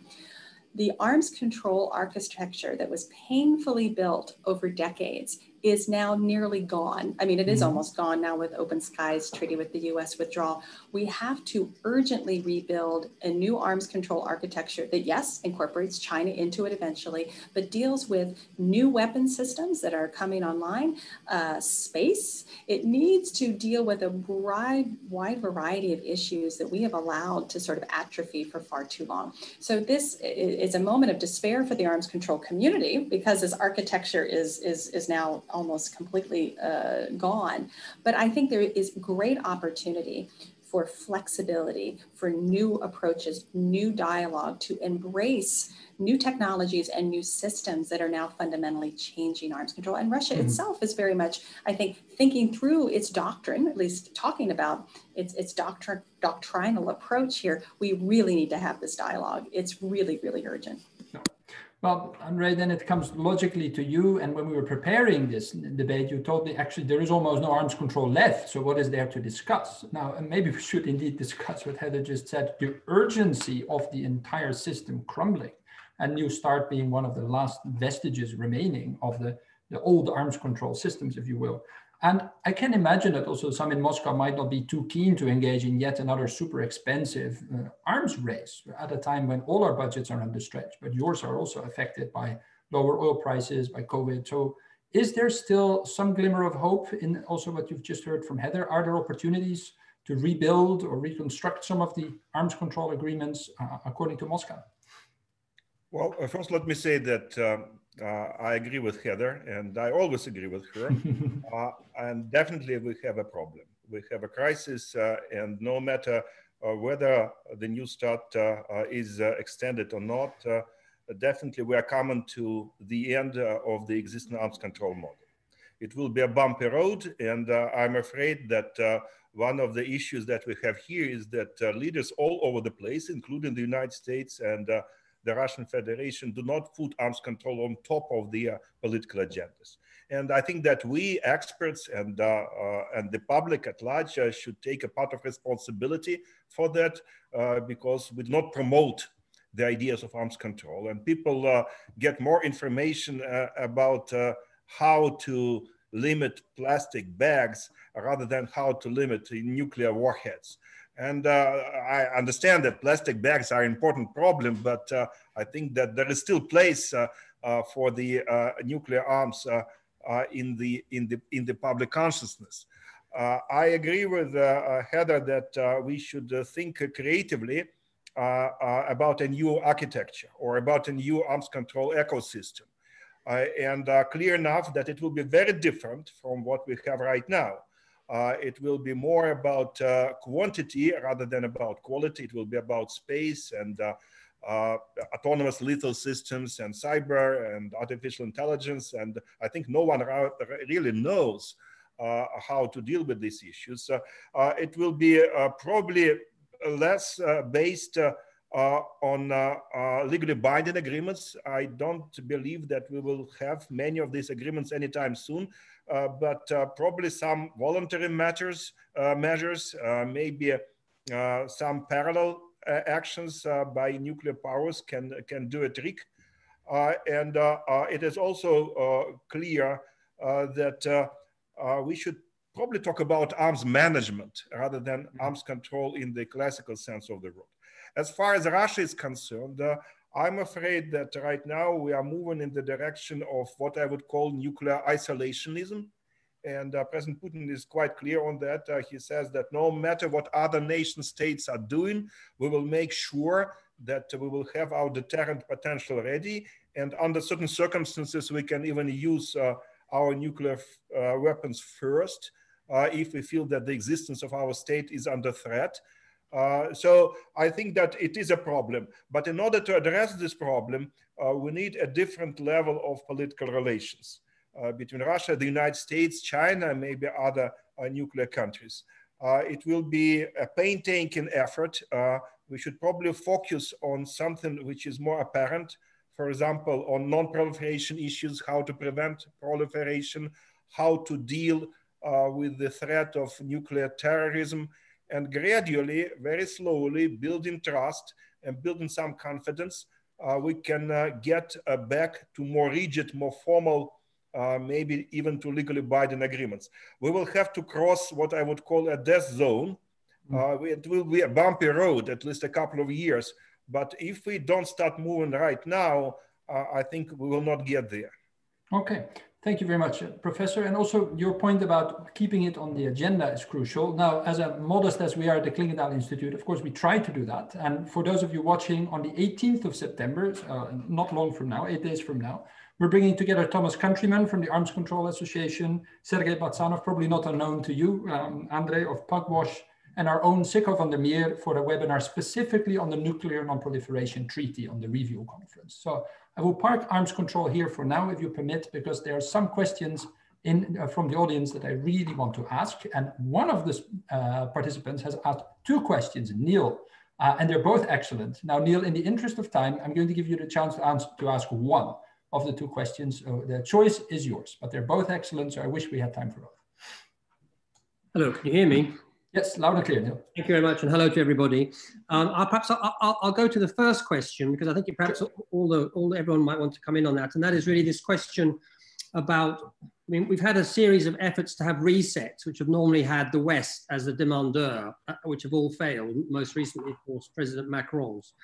S2: the arms control architecture that was painfully built over decades is now nearly gone. I mean, it is mm-hmm. almost gone now with Open Skies Treaty with the US withdrawal. We have to urgently rebuild a new arms control architecture that, yes, incorporates China into it eventually, but deals with new weapon systems that are coming online, uh, space. It needs to deal with a wide, wide variety of issues that we have allowed to sort of atrophy for far too long. So this is a moment of despair for the arms control community because this architecture is, is, is now almost completely uh, gone. But I think there is great opportunity for flexibility, for new approaches, new dialogue to embrace new technologies and new systems that are now fundamentally changing arms control. And Russia mm-hmm. itself is very much, I think, thinking through its doctrine, at least talking about its, its doctrine, doctrinal approach here. We really need to have this dialogue. It's really, really urgent.
S1: Well, Andrey, then it comes logically to you. And when we were preparing this debate, you told me actually there is almost no arms control left. So what is there to discuss? Now, maybe we should indeed discuss what Heather just said, the urgency of the entire system crumbling and New START being one of the last vestiges remaining of the, the old arms control systems, if you will. And I can imagine that also some in Moscow might not be too keen to engage in yet another super expensive uh, arms race at a time when all our budgets are under stretch, but yours are also affected by lower oil prices, by COVID. So is there still some glimmer of hope in also what you've just heard from Heather? Are there opportunities to rebuild or reconstruct some of the arms control agreements uh, according to Moscow?
S3: Well, uh, first, let me say that um, Uh, I agree with Heather, and I always agree with her. uh, and definitely, we have a problem. We have a crisis, uh, and no matter uh, whether the new start uh, uh is uh, extended or not, definitely we are coming to the end of the existing arms control model. It will be a bumpy road, and I'm afraid that one of the issues that we have here is that leaders all over the place, including the United States and the Russian Federation do not put arms control on top of their political agendas. And I think that we experts and, uh, uh, and the public at large uh, should take a part of responsibility for that uh, because we do not promote the ideas of arms control. And people uh, get more information uh, about how to limit plastic bags rather than how to limit nuclear warheads. And uh, I understand that plastic bags are an important problem, but uh, I think that there is still place uh, uh for the uh, nuclear arms uh, in the in the in the public consciousness. I agree with Heather that we should think creatively about a new architecture or about a new arms control ecosystem, and clear enough that it will be very different from what we have right now. Uh, it will be more about uh, quantity rather than about quality. It will be about space and uh, uh autonomous lethal systems and cyber and artificial intelligence. And I think no one really knows uh, how to deal with these issues. Uh, it will be probably less based Uh, on uh, uh, legally binding agreements. I don't believe that we will have many of these agreements anytime soon. Uh, but uh, probably some voluntary measures, uh, measures maybe some parallel actions by nuclear powers can, can do a trick. and it is also clear that we should probably talk about arms management rather than mm-hmm. arms control in the classical sense of the word. As far as Russia is concerned, uh, I'm afraid that right now we are moving in the direction of what I would call nuclear isolationism. And uh, President Putin is quite clear on that. Uh, he says that no matter what other nation states are doing, we will make sure that we will have our deterrent potential ready. And under certain circumstances, we can even use uh, our nuclear uh, weapons first uh, if we feel that the existence of our state is under threat. Uh, so I think that it is a problem. But in order to address this problem, uh, we need a different level of political relations uh, between Russia, the United States, China, and maybe other uh, nuclear countries. Uh, it will be a painstaking effort. we should probably focus on something which is more apparent. For example, on non-proliferation issues, how to prevent proliferation, how to deal with the threat of nuclear terrorism, and gradually, very slowly, building trust and building some confidence, uh, we can uh, get uh, back to more rigid, more formal, uh, maybe even to legally binding agreements. We will have to cross what I would call a death zone. Mm. it will be a bumpy road, at least a couple of years. But if we don't start moving right now, uh, I think we will not get there.
S1: Okay. Thank you very much, uh, Professor. And also your point about keeping it on the agenda is crucial. Now, as a modest as we are at the Clingendael Institute, of course, we try to do that. And for those of you watching on the 18th of September, uh, not long from now, eight days from now, we're bringing together Thomas Countryman from the Arms Control Association, Sergei Batsanov, probably not unknown to you, um, Andrei of Pugwash, and our own Sicko van der Meer for a webinar specifically on the Nuclear Non-Proliferation Treaty on the review conference. So I will park arms control here for now, if you permit, because there are some questions in uh, from the audience that I really want to ask. And one of the uh, participants has asked two questions, Neil, uh, and they're both excellent. Now, Neil, in the interest of time, I'm going to give you the chance to, answer, to ask one of the two questions. the choice is yours, but they're both excellent, so I wish we had time for both.
S5: Hello, can you hear me?
S1: Yes, loud and clear.
S5: Thank you very much, and hello to everybody. Um, I'll perhaps I'll, I'll, I'll, go to the first question because I think perhaps all the all everyone might want to come in on that, and that is really this question about. I mean, we've had a series of efforts to have resets, which have normally had the West as the demandeur, uh, which have all failed. Most recently, of course, President Macron's.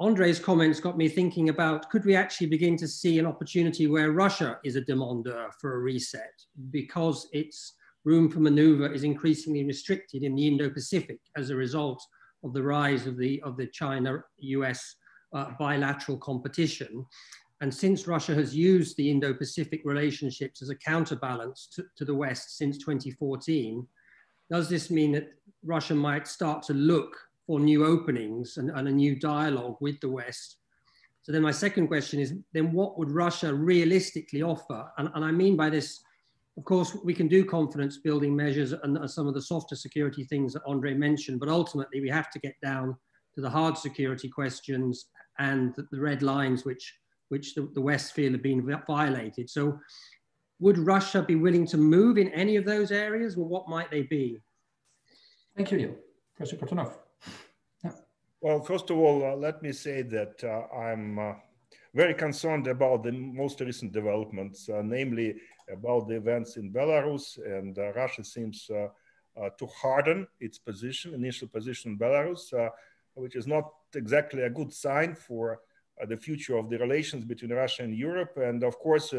S5: Andrey's comments got me thinking about could we actually begin to see an opportunity where Russia is a demandeur for a reset because it's room for maneuver is increasingly restricted in the Indo-Pacific as a result of the rise of the, of the China-US uh, bilateral competition. And since Russia has used the Indo-Pacific relationships as a counterbalance to, to the West since 2014, does this mean that Russia might start to look for new openings and, and, a new dialogue with the West. So then my second question is, then what would Russia realistically offer? And, and I mean by this of course, we can do confidence building measures and some of the softer security things that Andrey mentioned, but ultimately we have to get down to the hard security questions and the, the red lines which, which the, the West feel have been violated. So would Russia be willing to move in any of those areas or what might they be?
S1: Thank you, Neil. Professor Kortunov.
S3: Yeah. Well, first of all, uh, let me say that uh, I'm uh, very concerned about the most recent developments, uh, namely about the events in Belarus, and uh, Russia seems uh, uh, to harden its position, initial position in Belarus, which is not exactly a good sign for the future of the relations between Russia and Europe. And of course,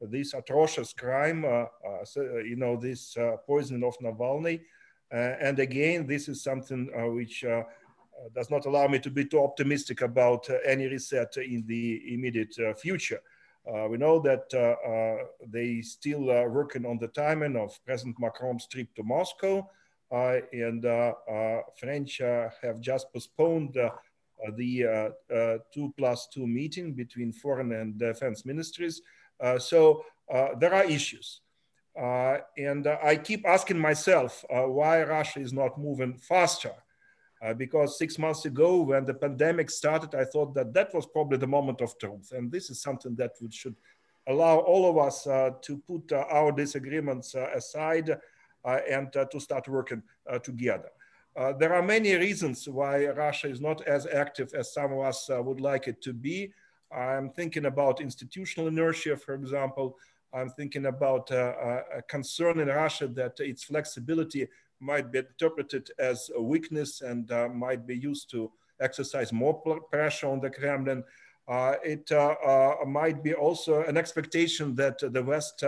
S3: this atrocious crime, you know, this poisoning of Navalny. and again, this is something which does not allow me to be too optimistic about uh, any reset in the immediate uh, future. Uh, we know that uh, uh, they still are working on the timing of President Macron's trip to Moscow, and French have just postponed the two plus two meeting between foreign and defense ministries. so there are issues. Uh, and uh, I keep asking myself uh, why Russia is not moving faster. Uh, because six months ago, when the pandemic started, I thought that that was probably the moment of truth. And this is something that we should allow all of us uh, to put uh, our disagreements uh, aside uh, and to start working together. there are many reasons why Russia is not as active as some of us would like it to be. I'm thinking about institutional inertia, for example. I'm thinking about a concern in Russia that its flexibility might be interpreted as a weakness and might be used to exercise more pressure on the Kremlin. Uh, it uh, uh, might be also an expectation that the West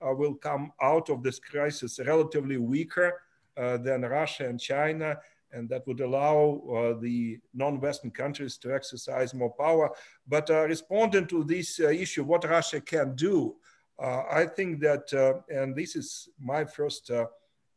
S3: will come out of this crisis relatively weaker than Russia and China, and that would allow uh, the non-Western countries to exercise more power. But uh, responding to this uh, issue, what Russia can do, I think that, and this is my first,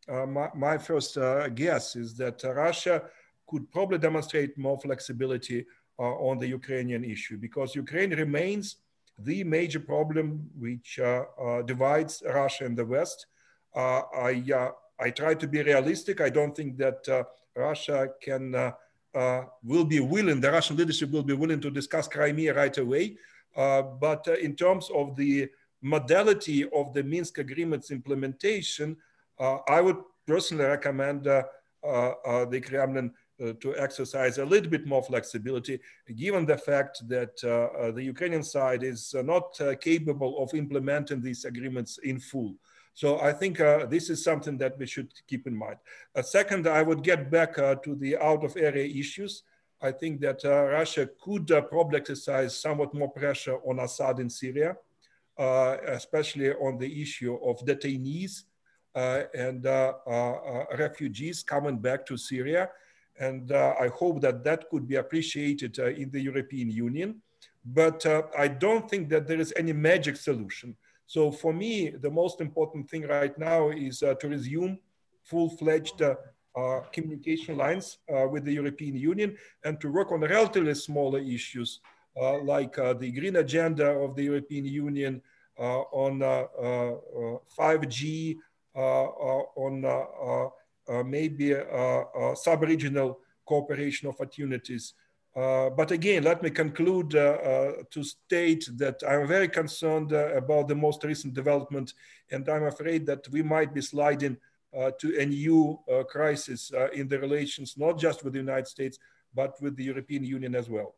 S3: Uh, my, my, first uh, guess, is that uh, Russia could probably demonstrate more flexibility uh, on the Ukrainian issue because Ukraine remains the major problem which uh, uh, divides Russia and the West. I, I try to be realistic. I don't think that Russia can will be willing, the Russian leadership will be willing to discuss Crimea right away. but in terms of the modality of the Minsk agreements implementation, I would personally recommend the Kremlin uh, to exercise a little bit more flexibility, given the fact that uh, uh, the Ukrainian side is not capable of implementing these agreements in full. So I think uh, this is something that we should keep in mind. Uh, second, I would get back uh, to the out of area issues. I think that Russia could probably exercise somewhat more pressure on Assad in Syria, especially on the issue of detainees and refugees coming back to Syria. And uh, I hope that that could be appreciated uh, in the European Union. But uh, I don't think that there is any magic solution. So for me, the most important thing right now is to resume full-fledged uh, communication lines uh, with the European Union and to work on relatively smaller issues uh, like the green agenda of the European Union on 5G, Uh, uh, on uh, uh maybe sub-regional cooperation opportunities. Uh, but again, let me conclude uh, to state that I'm very concerned about the most recent development, and I'm afraid that we might be sliding to a new crisis in the relations, not just with the United States, but with the European Union as well.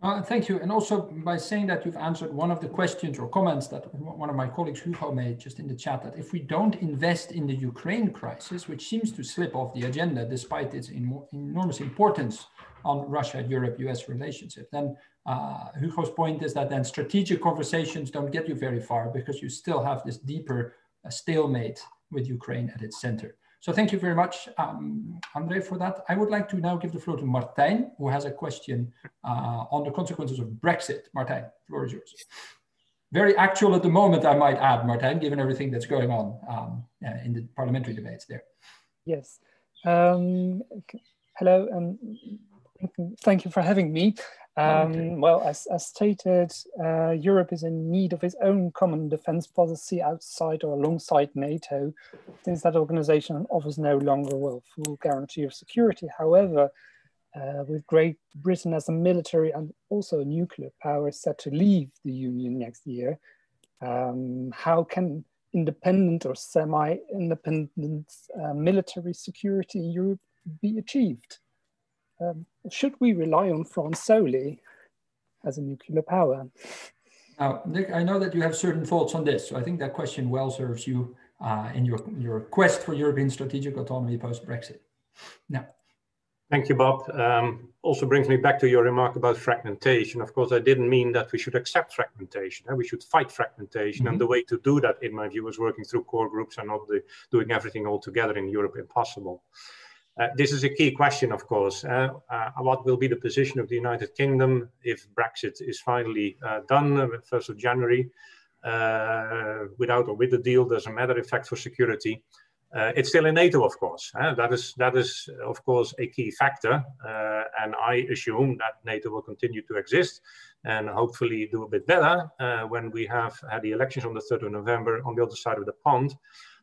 S1: Uh, thank you. And also by saying that you've answered one of the questions or comments that one of my colleagues, Hugo, made just in the chat, that if we don't invest in the Ukraine crisis, which seems to slip off the agenda despite its enormous importance on Russia-Europe US relationship, then uh, Hugo's point is that then strategic conversations don't get you very far because you still have this deeper uh, stalemate with Ukraine at its center. So thank you very much, um, Andrey, for that. I would like to now give the floor to Martijn, who has a question uh, on the consequences of Brexit. Martijn, floor is yours. Very actual at the moment, I might add, Martijn, given everything that's going on um, uh, in the parliamentary debates there.
S6: Yes. Um, hello, and thank you for having me. Um, okay. Well, as, as stated, uh, Europe is in need of its own common defense policy outside or alongside NATO, since that organization offers no longer a full guarantee of security. However, uh, with Great Britain as a military and also a nuclear power set to leave the Union next year, um, how can independent or semi-independent uh, military security in Europe be achieved? Um, should we rely on France solely as a nuclear power?
S1: Now, Dick, I know that you have certain thoughts on this, so I think that question well serves you uh, in your, your quest for European strategic autonomy post-Brexit. Now.
S4: Thank you, Bob. Um, also brings me back to your remark about fragmentation. Of course, I didn't mean that we should accept fragmentation. We should fight fragmentation. Mm -hmm. And the way to do that, in my view, is working through core groups and not the, doing everything all together in Europe impossible. Uh, this is a key question, of course. Uh, uh, what will be the position of the United Kingdom if Brexit is finally uh, done, 1st uh, of January, uh, without or with the deal? Doesn't matter effect for security. it's still in NATO, of course. that is, that is, of course, a key factor. and I assume that NATO will continue to exist and hopefully do a bit better when we have had the elections on the 3rd of November on the other side of the pond.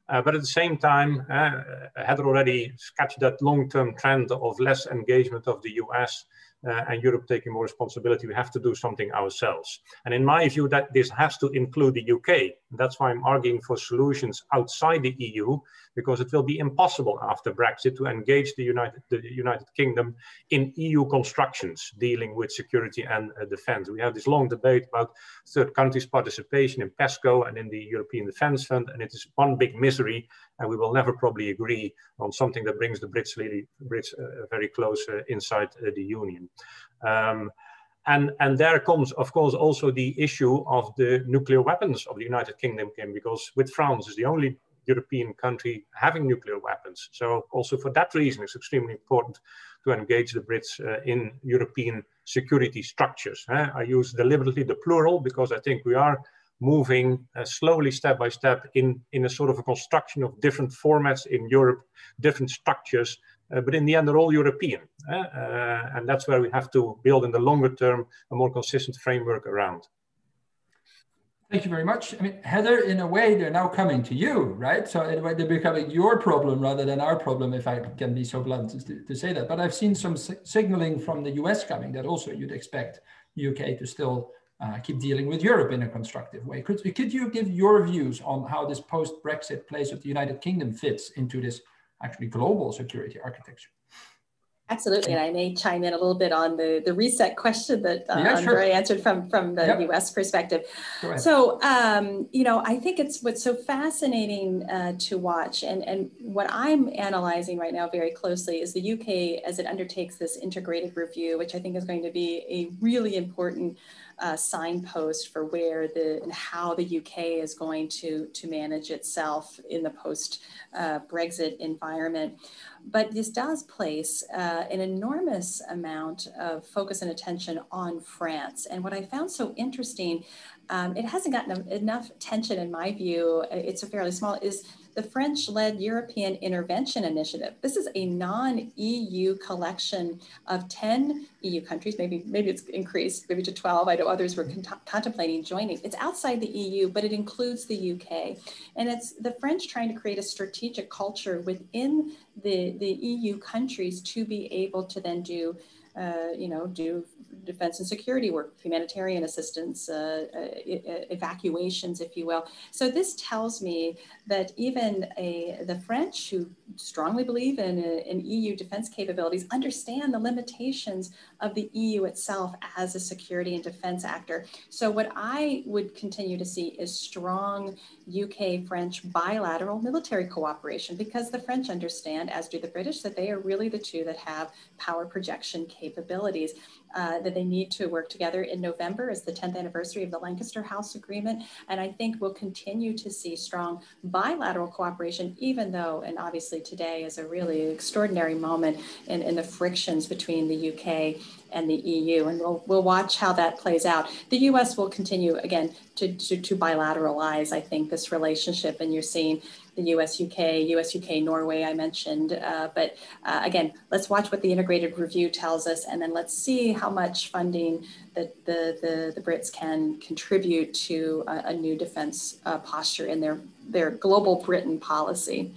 S4: Uh, but at the same time, uh, had already sketched that long-term trend of less engagement of the US uh, and Europe taking more responsibility. We have to do something ourselves. And in my view, that this has to include the UK. That's why I'm arguing for solutions outside the EU, because it will be impossible after Brexit to engage the United, the United Kingdom in EU constructions dealing with security and uh, defense. We have this long debate about third countries' participation in PESCO and in the European Defence Fund, and it is one big misery, and we will never probably agree on something that brings the Brits, really, Brits uh, very close uh, inside uh, the Union. Um, and, and there comes, of course, also the issue of the nuclear weapons of the United Kingdom, because with France is the only European country having nuclear weapons. So also for that reason, it's extremely important to engage the Brits uh, in European security structures. Uh, I use deliberately the plural because I think we are moving uh, slowly step by step in, in a sort of a construction of different formats in Europe, different structures but in the end, they're all European. Uh, and that's where we have to build in the longer term a more consistent framework around.
S1: Thank you very much. I mean, Heather, in a way, they're now coming to you, right? So in a way, they're becoming your problem rather than our problem, if I can be so blunt to, to say that. But I've seen some signaling from the US coming that also you'd expect UK to still uh, keep dealing with Europe in a constructive way. Could, could you give your views on how this post-Brexit place of the United Kingdom fits into this actually global security architecture.
S2: Absolutely, and I may chime in a little bit on the, the reset question that uh, yeah, Andrey answered from, from the yep. U.S. perspective. So, um, you know, I think it's what's so fascinating uh, to watch, and, and what I'm analyzing right now very closely is the UK as it undertakes this integrated review, which I think is going to be a really important uh, signpost for where the and how the UK is going to to manage itself in the post uh, Brexit environment. But this does place uh, an enormous amount of focus and attention on France. And what I found so interesting, um, it hasn't gotten enough attention in my view. It's a fairly small is the French led European Intervention Initiative. This is a non EU collection of 10 EU countries, maybe, maybe it's increased, maybe to 12. I know others were con- contemplating joining. It's outside the EU, but it includes the UK. And it's the French trying to create a strategic culture within the, the EU countries to be able to then do uh, you know, do defense and security work, humanitarian assistance, uh, uh, evacuations, if you will. So this tells me that even a, the French, who strongly believe in, in EU defense capabilities, understand the limitations of the EU itself as a security and defense actor. So what I would continue to see is strong UK-French bilateral military cooperation because the French understand, as do the British, that they are really the two that have power projection capabilities. Uh, that they need to work together. In November is the 10th anniversary of the Lancaster House Agreement, and I think we'll continue to see strong bilateral cooperation, even though, and obviously today is a really extraordinary moment in, in the frictions between the UK and the EU, and we'll, we'll watch how that plays out. The US will continue, again, to, to, to bilateralize, I think, this relationship, and you're seeing the US UK, US UK Norway, I mentioned. Uh, but uh, again, let's watch what the integrated review tells us, and then let's see how much funding that the, the, the Brits can contribute to a, a new defense uh, posture in their, their global Britain policy.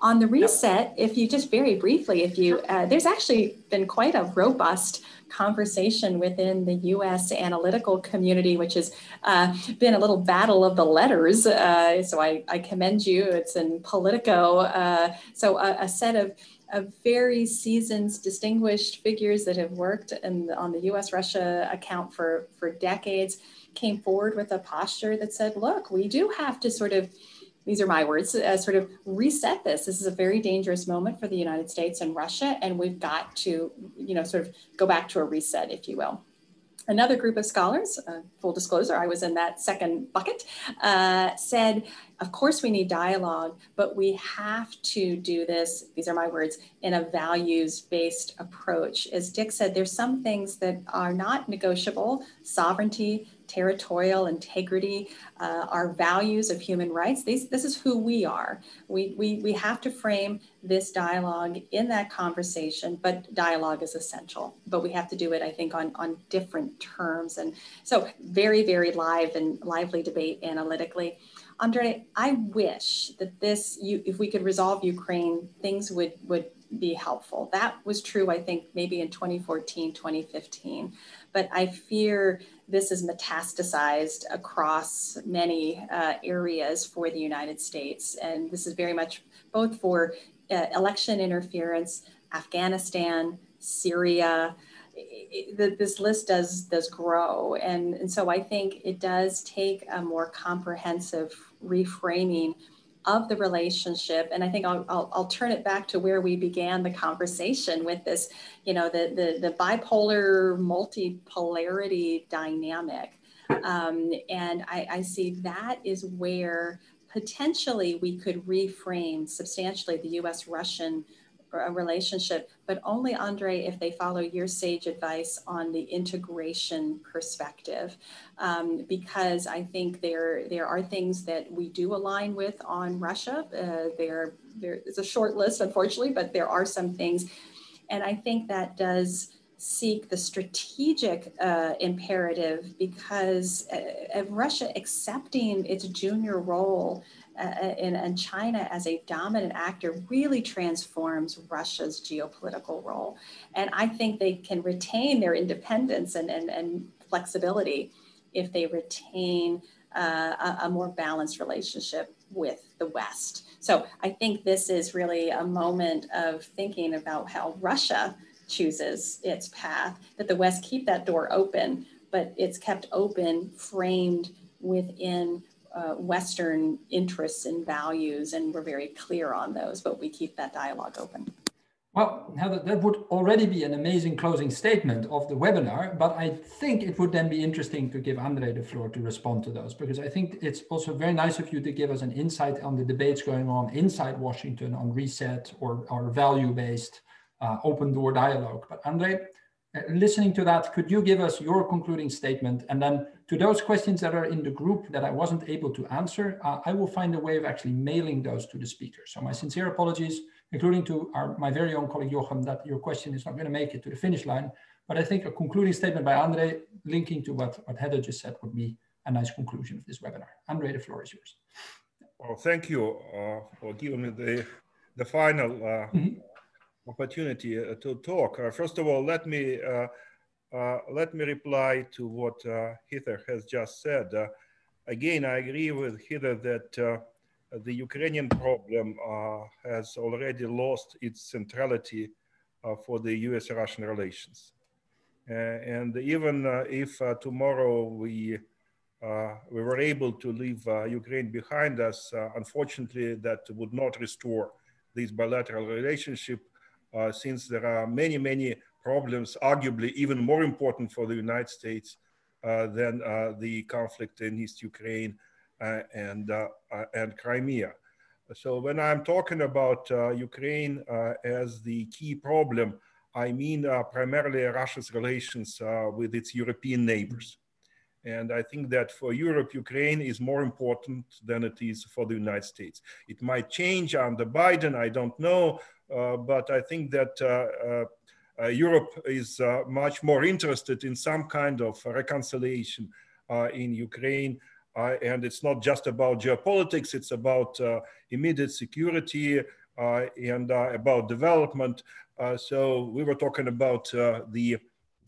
S2: On the reset, if you just very briefly, if you, uh, there's actually been quite a robust conversation within the US analytical community, which has uh, been a little battle of the letters. Uh, so I, I, commend you. It's in Politico. Uh, so a, a, set of, of very seasoned, distinguished figures that have worked in, on the US Russia account for, for decades came forward with a posture that said, look, we do have to sort of these are my words, uh, sort of reset this. This is a very dangerous moment for the United States and Russia, and we've got to, you know, sort of go back to a reset, if you will. Another group of scholars, uh, full disclosure, I was in that second bucket, uh, said, of course we need dialogue, but we have to do this, these are my words, in a values-based approach. As Dick said, there's some things that are not negotiable, sovereignty, territorial integrity, uh, our values of human rights. These, this is who we are. We, we, we have to frame this dialogue in that conversation, but dialogue is essential. But we have to do it, I think, on, on different terms. And so very, very live and lively debate analytically. Andrey, I wish that this, you, if we could resolve Ukraine, things would, would be helpful. That was true, I think, maybe in 2014, 2015. But I fear this is metastasized across many uh, areas for the United States. And this is very much both for uh, election interference, Afghanistan, Syria. It, it, this list does does grow, and, and so I think it does take a more comprehensive reframing of the relationship. And I think I'll, I'll, I'll, turn it back to where we began the conversation with this, you know, the, the, the bipolar multipolarity dynamic. Um, and I, I see that is where potentially we could reframe substantially the US Russian a relationship, but only Andrey if they follow your sage advice on the integration perspective, um, because I think there there are things that we do align with on Russia. Uh, there there is a short list, unfortunately, but there are some things, and I think that does seek the strategic uh, imperative because uh, Russia accepting its junior role and, and China as a dominant actor really transforms Russia's geopolitical role. And I think they can retain their independence and, and, and flexibility if they retain uh, a, a more balanced relationship with the West. So I think this is really a moment of thinking about how Russia chooses its path, that the West keep that door open, but it's kept open, framed within uh, Western interests and values, and we're very clear on those, but we keep that dialogue open.
S1: Well, Heather, that would already be an amazing closing statement of the webinar, but I think it would then be interesting to give Andrey the floor to respond to those, because I think it's also very nice of you to give us an insight on the debates going on inside Washington on reset or, or value-based uh, open door dialogue. But Andrey, uh, listening to that, could you give us your concluding statement? And then to those questions that are in the group that I wasn't able to answer, uh, I will find a way of actually mailing those to the speaker. So my sincere apologies, including to our, my very own colleague Jochem, that your question is not going to make it to the finish line. But I think a concluding statement by Andrey, linking to what, what Heather just said, would be a nice conclusion of this webinar. Andrey, the floor is yours.
S3: Well, thank you uh, for giving me the, the final uh, mm -hmm opportunity uh, to talk. Uh, first of all, let me uh, Uh, let me reply to what uh, Heather has just said. Uh, again, I agree with Heather that the Ukrainian problem has already lost its centrality for the U.S.-Russian relations. and even if tomorrow we uh, we were able to leave uh, Ukraine behind us. Uh, unfortunately, that would not restore this bilateral relationship uh, since there are many, many problems, arguably even more important for the United States uh, than uh, the conflict in East Ukraine and, and Crimea. So when I'm talking about Ukraine as the key problem, I mean uh, primarily Russia's relations uh, with its European neighbors. And I think that for Europe, Ukraine is more important than it is for the United States. It might change under Biden, I don't know, uh, but I think that uh, uh, Uh, Europe is uh, much more interested in some kind of reconciliation uh, in Ukraine. and it's not just about geopolitics, it's about immediate security and about development. so we were talking about the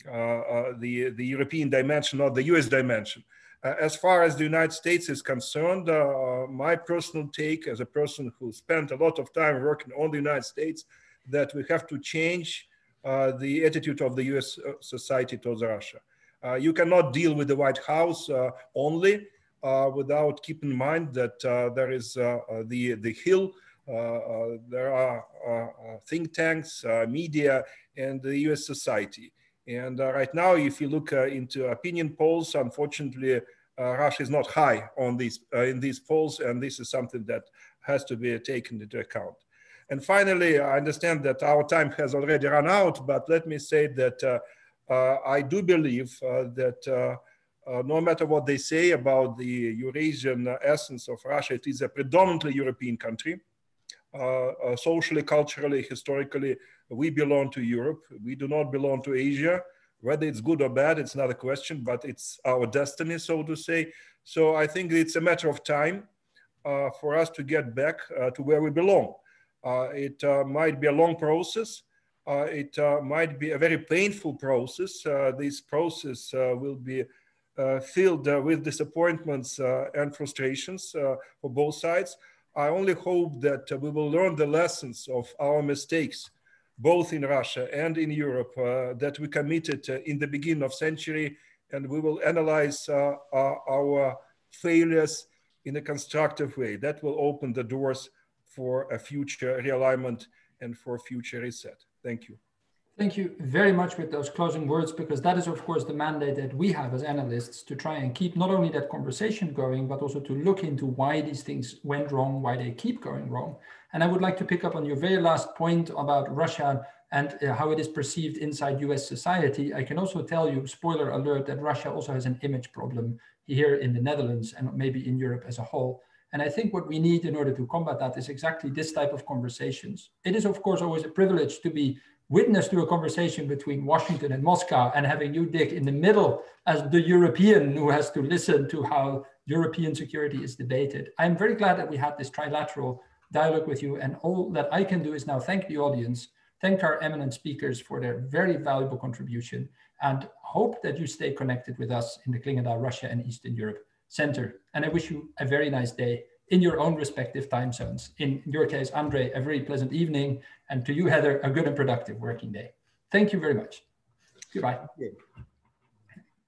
S3: uh, uh, the, the European dimension, not the US dimension. Uh, as far as the United States is concerned, my personal take as a person who spent a lot of time working on the United States, that we have to change the attitude of the US society towards Russia. you cannot deal with the White House only without keeping in mind that there is the, the Hill, uh, there are uh, think tanks, uh, media, and the US society. And uh, right now, if you look uh, into opinion polls, unfortunately, uh, Russia is not high on these in these polls, and this is something that has to be taken into account. And finally, I understand that our time has already run out, but let me say that uh, uh, I do believe uh, that no matter what they say about the Eurasian essence of Russia, it is a predominantly European country. socially, culturally, historically, we belong to Europe. We do not belong to Asia. Whether it's good or bad, it's not a question, but it's our destiny, so to say. So I think it's a matter of time uh, for us to get back uh, to where we belong. Uh, it uh, might be a long process. Uh, it might be a very painful process. this process will be filled with disappointments and frustrations for both sides. I only hope that we will learn the lessons of our mistakes both in Russia and in Europe uh, that we committed uh, in the beginning of century, and we will analyze uh, our failures in a constructive way. That will open the doors for a future realignment and for future reset. Thank you.
S1: Thank you very much with those closing words, because that is, of course, the mandate that we have as analysts to try and keep not only that conversation going, but also to look into why these things went wrong, why they keep going wrong. And I would like to pick up on your very last point about Russia and uh, how it is perceived inside US society. I can also tell you, spoiler alert, that Russia also has an image problem here in the Netherlands and maybe in Europe as a whole. And I think what we need in order to combat that is exactly this type of conversations. It is, of course, always a privilege to be witness to a conversation between Washington and Moscow and having you, Dick, in the middle as the European who has to listen to how European security is debated. I'm very glad that we had this trilateral dialogue with you. And all that I can do is now thank the audience, thank our eminent speakers for their very valuable contribution, and hope that you stay connected with us in the Clingendael Russia and Eastern Europe Center. And I wish you a very nice day in your own respective time zones. In your case, Andrey, a very pleasant evening, and to you, Heather, a good and productive working day. Thank you very much. Goodbye.